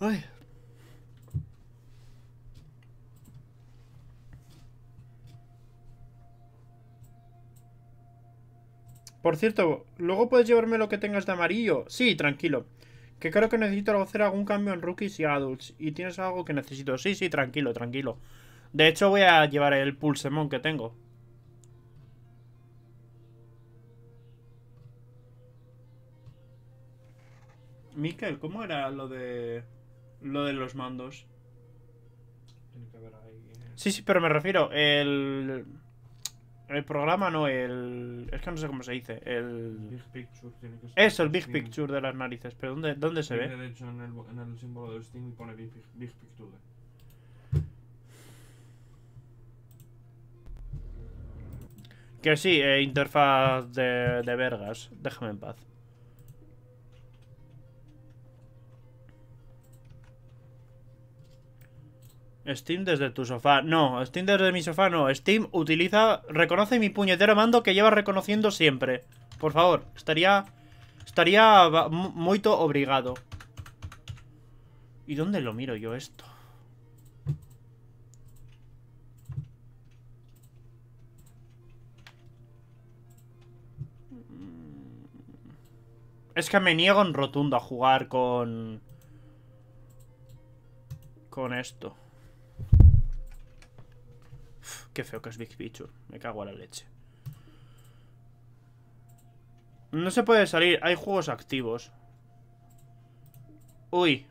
[SPEAKER 1] Ay. Por cierto, ¿luego puedes llevarme lo que tengas de amarillo? Sí, tranquilo. Que creo que necesito hacer algún cambio en rookies y adults. Y tienes algo que necesito. Sí, sí, tranquilo, tranquilo. De hecho, voy a llevar el pulsemon que tengo. Mikel, ¿cómo era lo de. lo de los mandos?
[SPEAKER 4] Tiene que haber ahí. eh,
[SPEAKER 1] Sí, sí, pero me refiero, el. El programa no, el. Es que no sé cómo se dice. El.
[SPEAKER 4] Big Picture tiene que ser.
[SPEAKER 1] Eso, el Big
[SPEAKER 4] Steam.
[SPEAKER 1] Picture de las narices. Pero ¿dónde, dónde se ve?
[SPEAKER 4] De hecho, en el, en el símbolo del Steam pone Big, Big Picture.
[SPEAKER 1] Que sí, eh, interfaz de, de vergas. Déjame en paz. Steam desde tu sofá. No, Steam desde mi sofá no. Steam utiliza. Reconoce mi puñetero mando que lleva reconociendo siempre. Por favor, estaría. Estaría ba- mu- muito obrigado. ¿Y dónde lo miro yo esto? Es que me niego en rotundo a jugar con... Con esto. Uf, qué feo que es Big Picture. Me cago a la leche. No se puede salir. Hay juegos activos. Uy.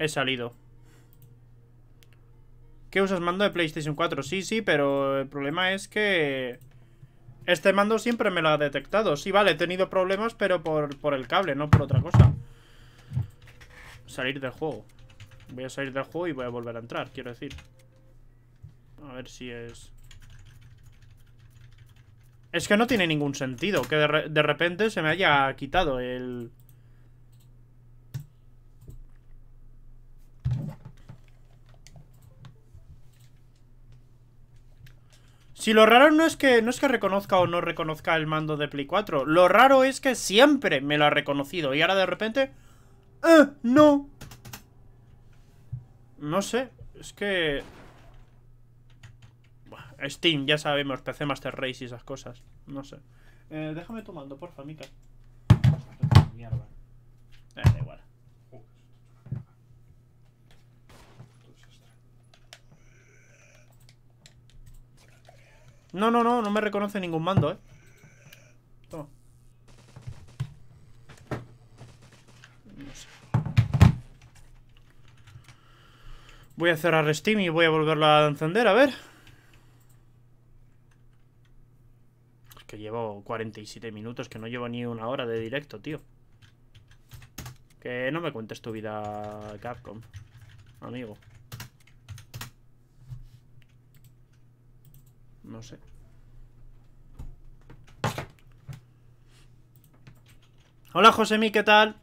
[SPEAKER 1] He salido. ¿Qué usas mando de PlayStation 4? Sí, sí, pero el problema es que... Este mando siempre me lo ha detectado. Sí, vale, he tenido problemas, pero por, por el cable, no por otra cosa. Salir del juego. Voy a salir del juego y voy a volver a entrar, quiero decir. A ver si es... Es que no tiene ningún sentido que de, de repente se me haya quitado el... Si lo raro no es que no es que reconozca o no reconozca el mando de Play 4, lo raro es que siempre me lo ha reconocido y ahora de repente ¡Eh! ¡No! No sé, es que Steam, ya sabemos, PC Master Race y esas cosas, no sé. Eh, déjame tu mando, porfa, Mika.
[SPEAKER 4] Mierda.
[SPEAKER 1] Eh, da igual. No, no, no, no me reconoce ningún mando, eh. Toma. No sé. Voy a cerrar Steam y voy a volverlo a encender, a ver. Que llevo 47 minutos, que no llevo ni una hora de directo, tío. Que no me cuentes tu vida, Capcom. Amigo. No sé. Hola, Josemi, ¿qué tal?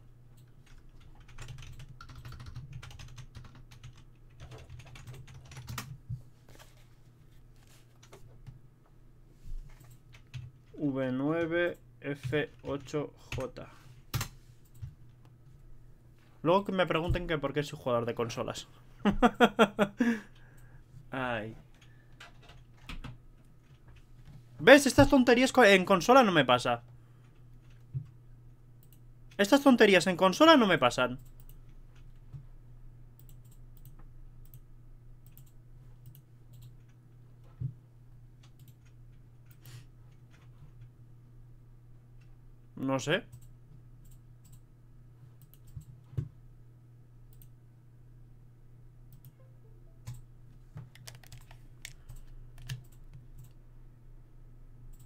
[SPEAKER 1] V9F8J. Luego que me pregunten que por qué soy jugador de consolas. Ay. ¿Ves? Estas tonterías en consola no me pasa. Estas tonterías en consola no me pasan. No sé.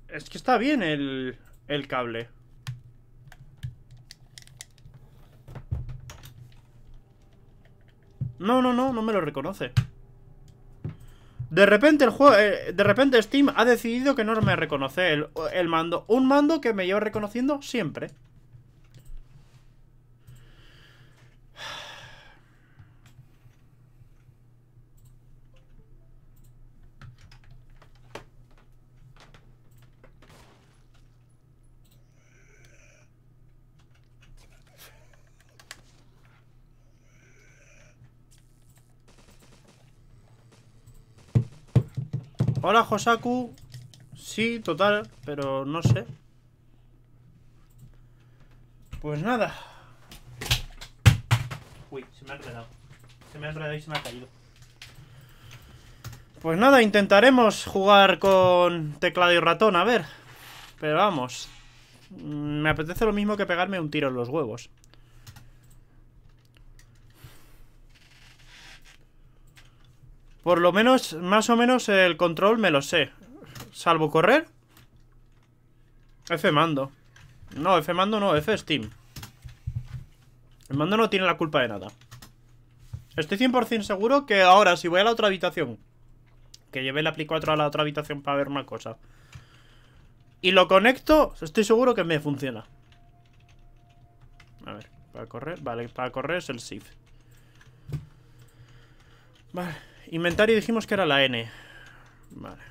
[SPEAKER 1] Es que está bien el, el cable. No, no, no, no me lo reconoce. De repente el juego, eh, de repente Steam ha decidido que no me reconoce el, el mando. Un mando que me lleva reconociendo siempre. Hola, Josaku. Sí, total, pero no sé. Pues nada. Uy, se me ha enredado. Se me ha enredado y se me ha caído. Pues nada, intentaremos jugar con teclado y ratón, a ver. Pero vamos. mm, Me apetece lo mismo que pegarme un tiro en los huevos. Por lo menos, más o menos el control me lo sé. Salvo correr. F mando. No, F mando no, F Steam. El mando no tiene la culpa de nada. Estoy 100% seguro que ahora, si voy a la otra habitación, que llevé la Play 4 a la otra habitación para ver una cosa, y lo conecto, estoy seguro que me funciona. A ver, para correr, vale, para correr es el shift. Vale, inventario dijimos que era la N. Vale.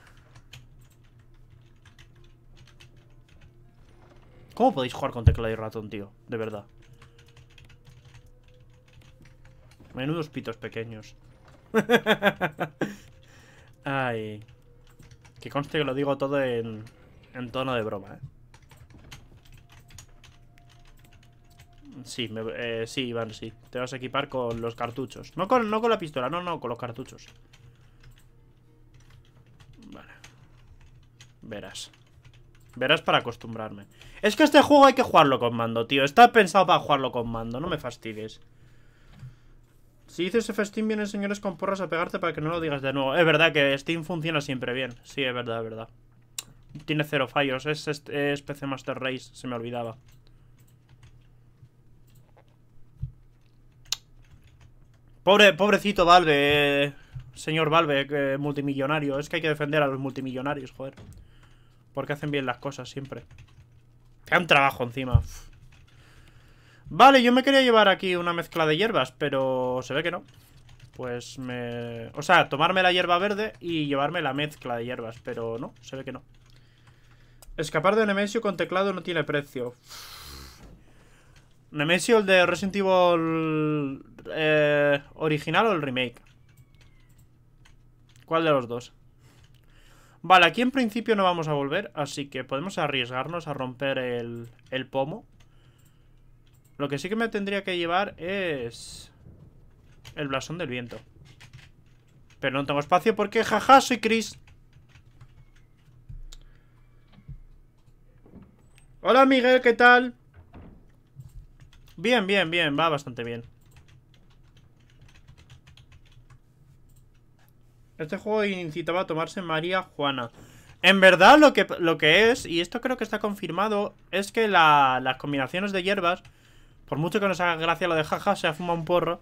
[SPEAKER 1] ¿Cómo podéis jugar con teclado y ratón, tío? De verdad. Menudos pitos pequeños. Ay. Que conste que lo digo todo en, en tono de broma, ¿eh? Sí, me- eh, sí, Iván, sí. Te vas a equipar con los cartuchos. No con, no con la pistola, no, no, con los cartuchos. Vale. Verás. Verás para acostumbrarme. Es que este juego hay que jugarlo con mando, tío. Está pensado para jugarlo con mando, no me fastidies. Si dices F Steam vienen señores con porras a pegarte para que no lo digas de nuevo. Es verdad que Steam funciona siempre bien. Sí, es verdad, es verdad. Tiene cero fallos. Es, es, es PC Master Race, se me olvidaba. Pobre, pobrecito Valve, eh, señor Valve, que multimillonario. Es que hay que defender a los multimillonarios, joder. Porque hacen bien las cosas siempre. Un trabajo encima. Vale, yo me quería llevar aquí una mezcla de hierbas, pero se ve que no. Pues me... O sea, tomarme la hierba verde y llevarme la mezcla de hierbas, pero no, se ve que no. Escapar de Nemesio con teclado no tiene precio. Nemesio, el de Resident Evil eh, original o el remake. ¿Cuál de los dos? Vale, aquí en principio no vamos a volver, así que podemos arriesgarnos a romper el, el pomo. Lo que sí que me tendría que llevar es... El blasón del viento. Pero no tengo espacio porque, jaja, soy Chris. Hola, Miguel, ¿qué tal? Bien, bien, bien, va bastante bien. Este juego incitaba a tomarse María Juana. En verdad lo que, lo que es, y esto creo que está confirmado, es que la- las combinaciones de hierbas, por mucho que nos haga gracia lo de jaja, se ha fumado un porro,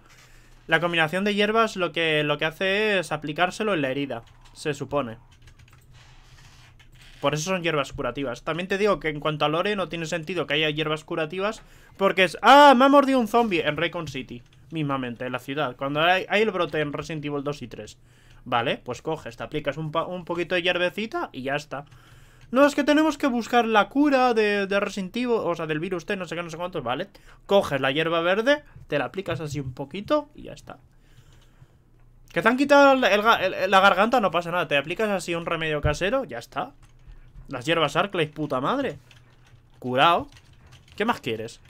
[SPEAKER 1] la combinación de hierbas lo que, lo que hace es aplicárselo en la herida, se supone. Por eso son hierbas curativas. También te digo que en cuanto a lore no tiene sentido que haya hierbas curativas, porque es... ¡Ah! Me ha mordido un zombie en Raycon City, mismamente, en la ciudad. Cuando hay, el brote en Resident Evil 2 y 3. Vale, pues coges, te aplicas un, un poquito de hierbecita y ya está. No, es que tenemos que buscar la cura de, de Resident Evil, o sea, del virus T, no sé qué, no sé cuántos, vale. Coges la hierba verde, te la aplicas así un poquito y ya está. Que te han quitado la garganta, no pasa nada. Te aplicas así un remedio casero, ya está. Las hierbas Arclay, puta madre. Curado. ¿Qué más quieres?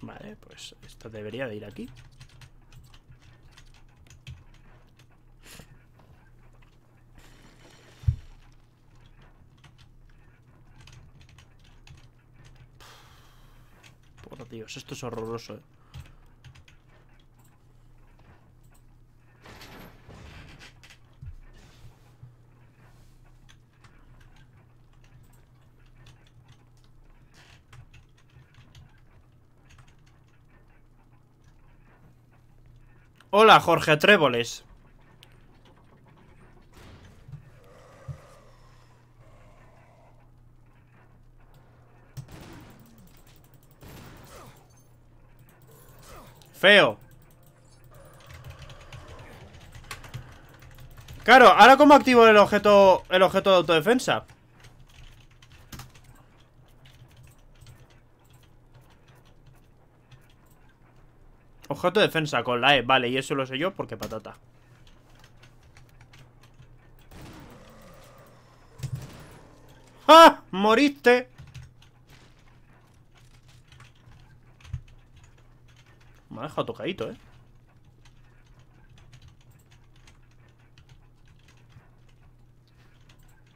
[SPEAKER 1] Vale, pues esto debería de ir aquí. Por Dios, esto es horroroso, eh. Hola, Jorge Tréboles. Feo. Claro, ahora cómo activo el objeto el objeto de autodefensa. Objeto de defensa con la E, vale, y eso lo sé yo porque patata. ¡Ah! ¡Moriste! Me ha dejado tocadito, ¿eh?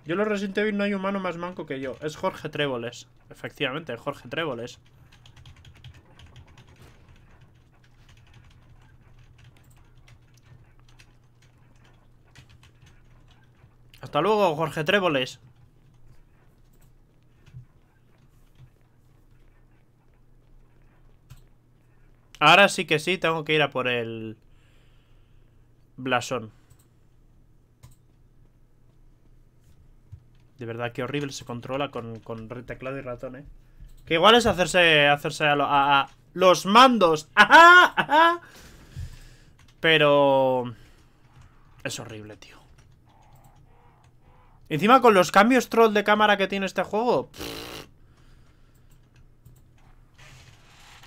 [SPEAKER 1] Yo los Resident Evil no hay humano más manco que yo. Es Jorge Tréboles. Efectivamente, Jorge Tréboles. Hasta luego, Jorge Tréboles. Ahora sí que sí, tengo que ir a por el... Blasón. De verdad, qué horrible se controla con, con teclado y ratón, eh. Que igual es hacerse, hacerse a los mandos. ¡Ajá! ¡Ajá! Pero... Es horrible, tío. Encima con los cambios troll de cámara que tiene este juego.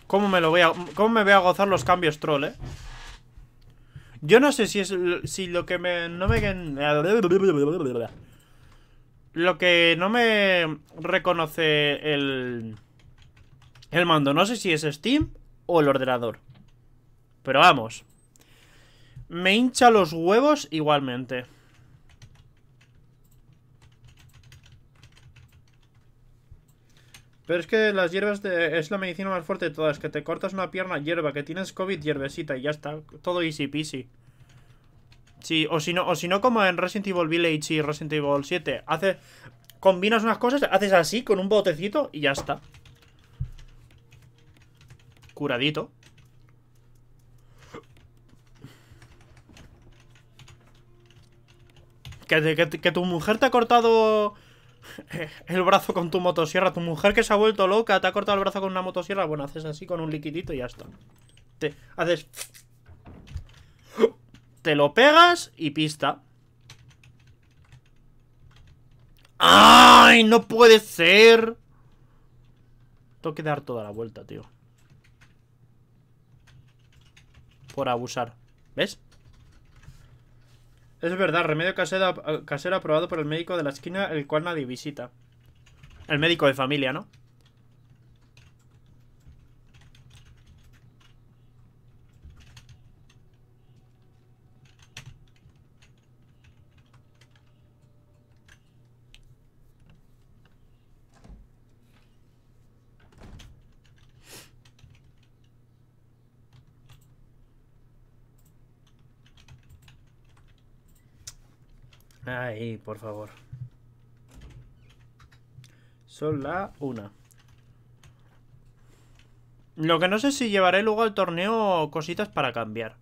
[SPEAKER 1] ¿Cómo me lo voy a, cómo me voy a gozar los cambios troll, eh? Yo no sé si es si lo que me no me lo que no me reconoce el el mando, no sé si es Steam o el ordenador. Pero vamos. Me hincha los huevos igualmente. Pero es que las hierbas es la medicina más fuerte de todas. Que te cortas una pierna, hierba. Que tienes COVID, hierbesita. Y ya está. Todo easy peasy. Sí, o si no, o si no como en Resident Evil Village y Resident Evil 7. Hace, combinas unas cosas, haces así con un botecito y ya está. Curadito. Que, que tu mujer te ha cortado el brazo con tu motosierra. Tu mujer que se ha vuelto loca te ha cortado el brazo con una motosierra. Bueno, haces así con un liquidito y ya está. Te haces. Te lo pegas y pista. ¡Ay! ¡No puede ser! Tengo que dar toda la vuelta, tío. Por abusar. ¿Ves? Es verdad, remedio casero, aprobado por el médico de la esquina, el cual nadie visita. El médico de familia, ¿no? Ay, por favor. Son la una. Lo que no sé si llevaré luego al torneo cositas para cambiar.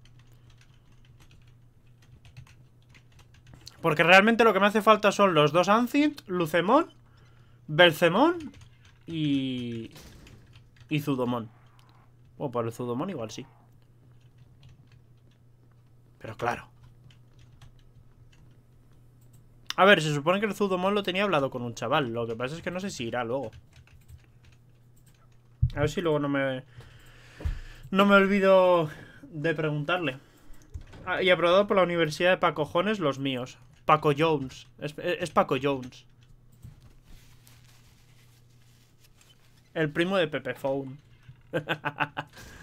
[SPEAKER 1] Porque realmente lo que me hace falta son los dos Ancient, Lucemon, Belcemon y... Y Zudomon. O por el Zudomon igual sí. Pero claro. A ver, se supone que el Zudomon lo tenía hablado con un chaval. Lo que pasa es que no sé si irá luego. A ver si luego no me... No me olvido de preguntarle. Ah, y aprobado por la Universidad de Paco Jones, los míos. Paco Jones. Es, Paco Jones. El primo de Pepe Phone.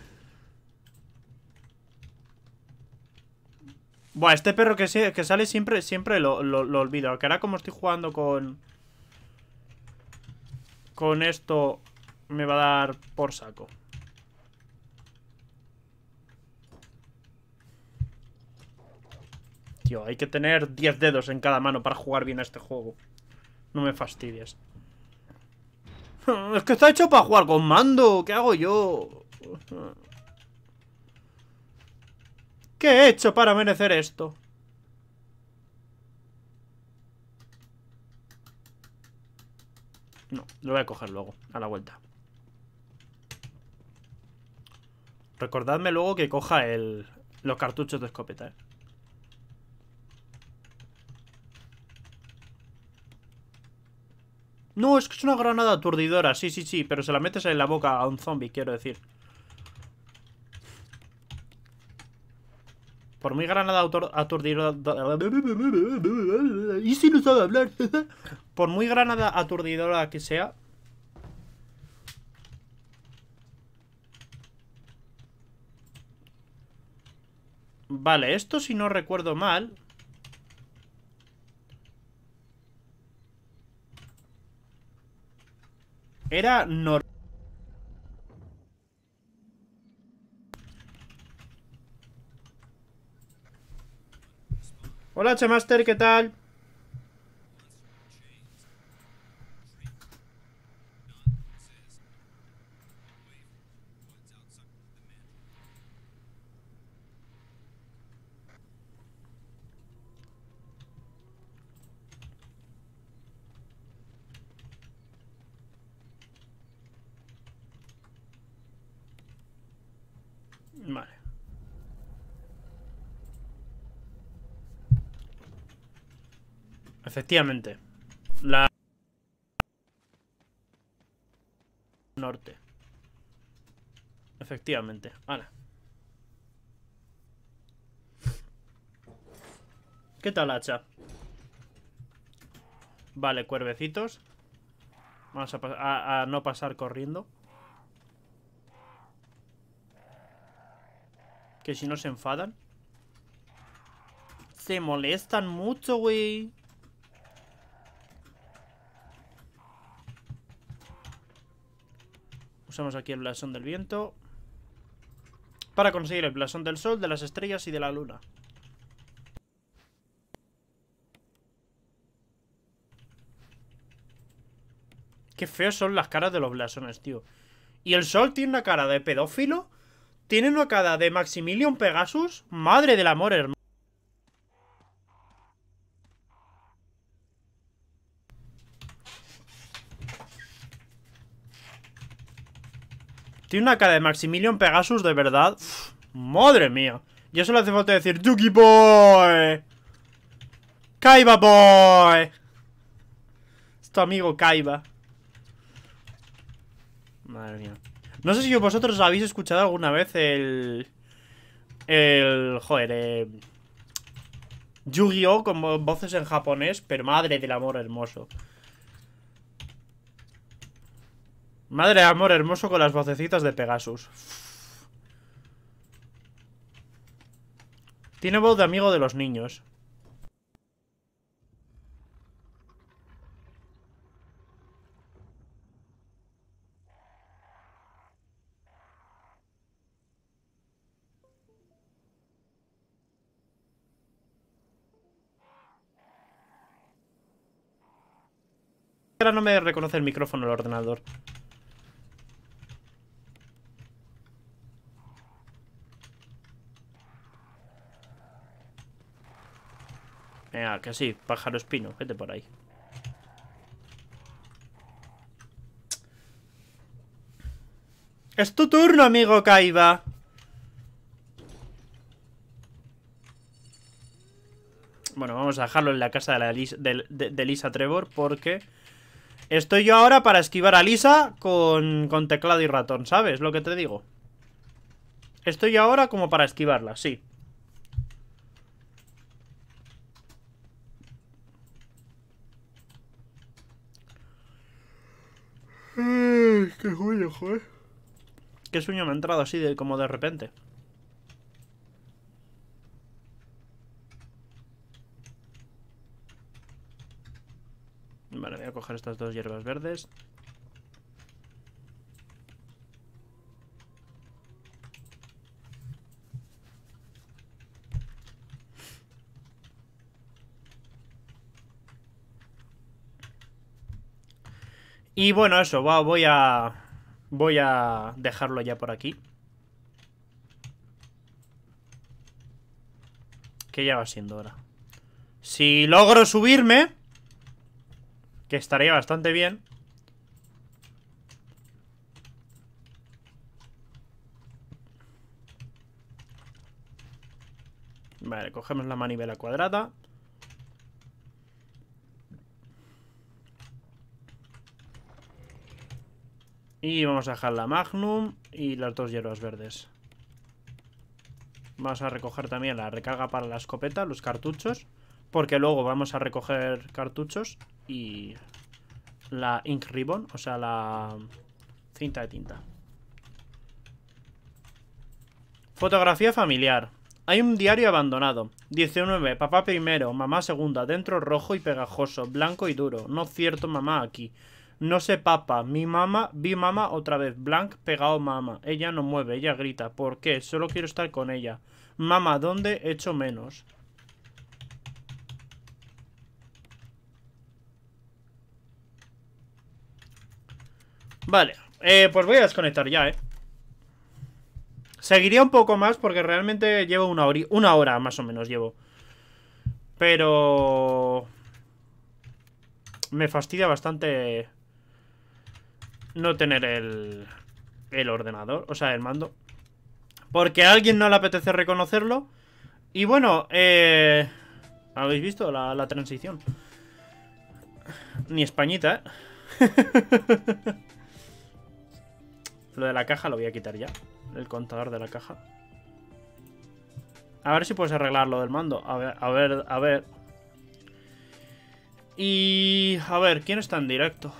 [SPEAKER 1] Buah, este perro que, sale siempre, siempre lo olvido. Que ahora como estoy jugando con... Con esto me va a dar por saco. Tío, hay que tener 10 dedos en cada mano para jugar bien a este juego. No me fastidies. Es que está hecho para jugar con mando. ¿Qué hago yo? ¿Qué he hecho para merecer esto? No, lo voy a coger luego, a la vuelta. Recordadme luego que coja los cartuchos de escopeta, ¿eh? No, es que es una granada aturdidora, sí, sí, sí, pero se la metes en la boca a un zombie, quiero decir. Por muy granada aturdidora... ¿Y si no sabe hablar? Por muy granada aturdidora que sea... Vale, esto si no recuerdo mal... Era normal. Hola, Chemaster, ¿qué tal? Vale. Efectivamente. La... Norte. Efectivamente. Ahora. ¿Qué tal, hacha? Vale, cuervecitos. Vamos a, no pasar corriendo. Que si no se enfadan. Se molestan mucho, güey. Usamos aquí el blasón del viento. Para conseguir el blasón del sol, de las estrellas y de la luna. Qué feos son las caras de los blasones, tío. Y el sol tiene una cara de pedófilo. Tiene una cara de Maximilian Pegasus. Madre del amor, hermano. Tiene una cara de Maximilian Pegasus de verdad. Madre mía. Y eso le hace falta decir Yuki Boy. Kaiba Boy. Es tu amigo Kaiba. Madre mía. No sé si vosotros habéis escuchado alguna vez el... El... Joder, eh... Yu-Gi-Oh! con vo- voces en japonés, pero madre del amor hermoso. Madre amor hermoso con las vocecitas de Pegasus. Tiene voz de amigo de los niños. Ahora no me reconoce el micrófono el ordenador. Venga, que sí, pájaro espino, vete por ahí. Es tu turno, amigo Kaiba. Bueno, vamos a dejarlo en la casa de, la Lis- de- de- de Lisa Trevor porque estoy yo ahora para esquivar a Lisa con, con teclado y ratón, ¿sabes lo que te digo? Estoy yo ahora como para esquivarla, sí. Qué sueño, joder. Qué sueño me ha entrado así de como de repente. Vale, voy a coger estas dos hierbas verdes. Y bueno, eso, va, voy a... Voy a dejarlo ya por aquí. Que ya va siendo hora. Si logro subirme... Que estaría bastante bien. Vale, cogemos la manivela cuadrada. Y vamos a dejar la Magnum y las dos hierbas verdes. Vamos a recoger también la recarga para la escopeta, los cartuchos. Porque luego vamos a recoger cartuchos y la ink ribbon, o sea, la cinta de tinta. Fotografía familiar. Hay un diario abandonado. 19. Papá primero, mamá segunda. Dentro rojo y pegajoso, blanco y duro. No cierto mamá aquí. No sé papa. Mi mamá, vi mamá otra vez. Blank pegado mamá. Ella no mueve, ella grita. ¿Por qué? Solo quiero estar con ella. Mamá, ¿dónde echo menos? Vale, eh, pues voy a desconectar ya, eh. Seguiría un poco más porque realmente llevo una hora, una hora más o menos llevo. Pero... Me fastidia bastante no tener el, el ordenador, o sea, el mando. Porque a alguien no le apetece reconocerlo. Y bueno, eh... ¿Habéis visto la, la transición? Ni Españita, ¿eh? lo de la caja lo voy a quitar ya. El contador de la caja. A ver si puedes arreglar lo del mando. A ver, a ver, a ver. Y... A ver, ¿quién está en directo?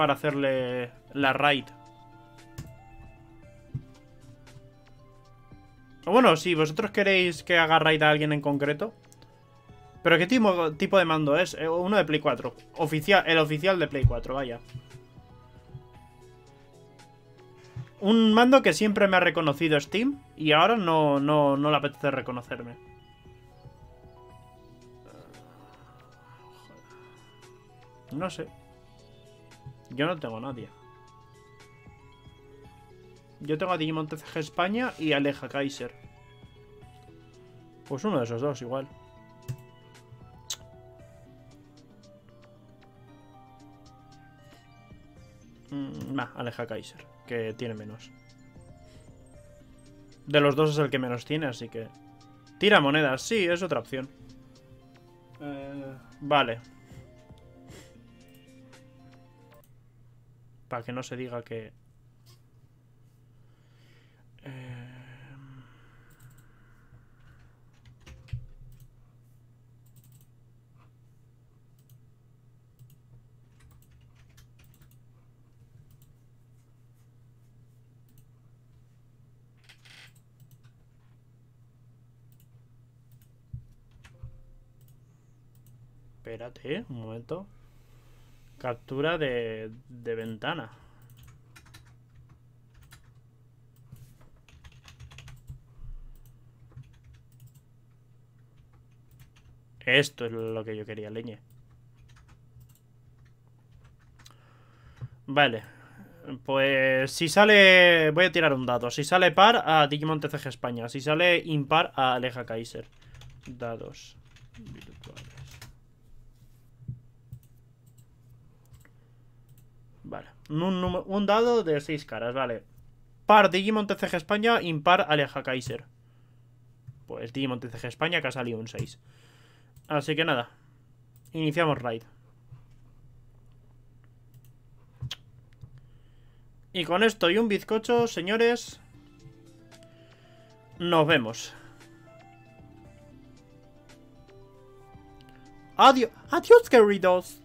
[SPEAKER 1] Para hacerle la raid. Bueno, si vosotros queréis que haga raid a alguien en concreto. ¿Pero qué tipo, tipo de mando es? Eh, Uno de Play 4. Oficial, el oficial de Play 4, vaya. Un mando que siempre me ha reconocido Steam y ahora no, no, no le apetece reconocerme. No sé. Yo no tengo a nadie. Yo tengo a Digimon TCG España y Aleja Kaiser. Pues uno de esos dos igual. Mm, nah, Aleja Kaiser, que tiene menos. De los dos es el que menos tiene, así que... Tira monedas, sí, es otra opción. Eh, vale. Para que no se diga que... Eh, Espérate, un momento. Captura de, de ventana. Esto es lo que yo quería, leñe. Vale. Pues si sale... Voy a tirar un dado. Si sale par, a Digimon TCG España. Si sale impar, a Aleja Kaiser. Dados virtuales. Vale. Un, un dado de 6 caras, vale. Par Digimon TCG España, impar Aleja Kaiser. Pues Digimon TCG España que ha salido un 6. Así que nada. Iniciamos raid. Y con esto y un bizcocho, señores. Nos vemos. Adiós. Adiós, queridos.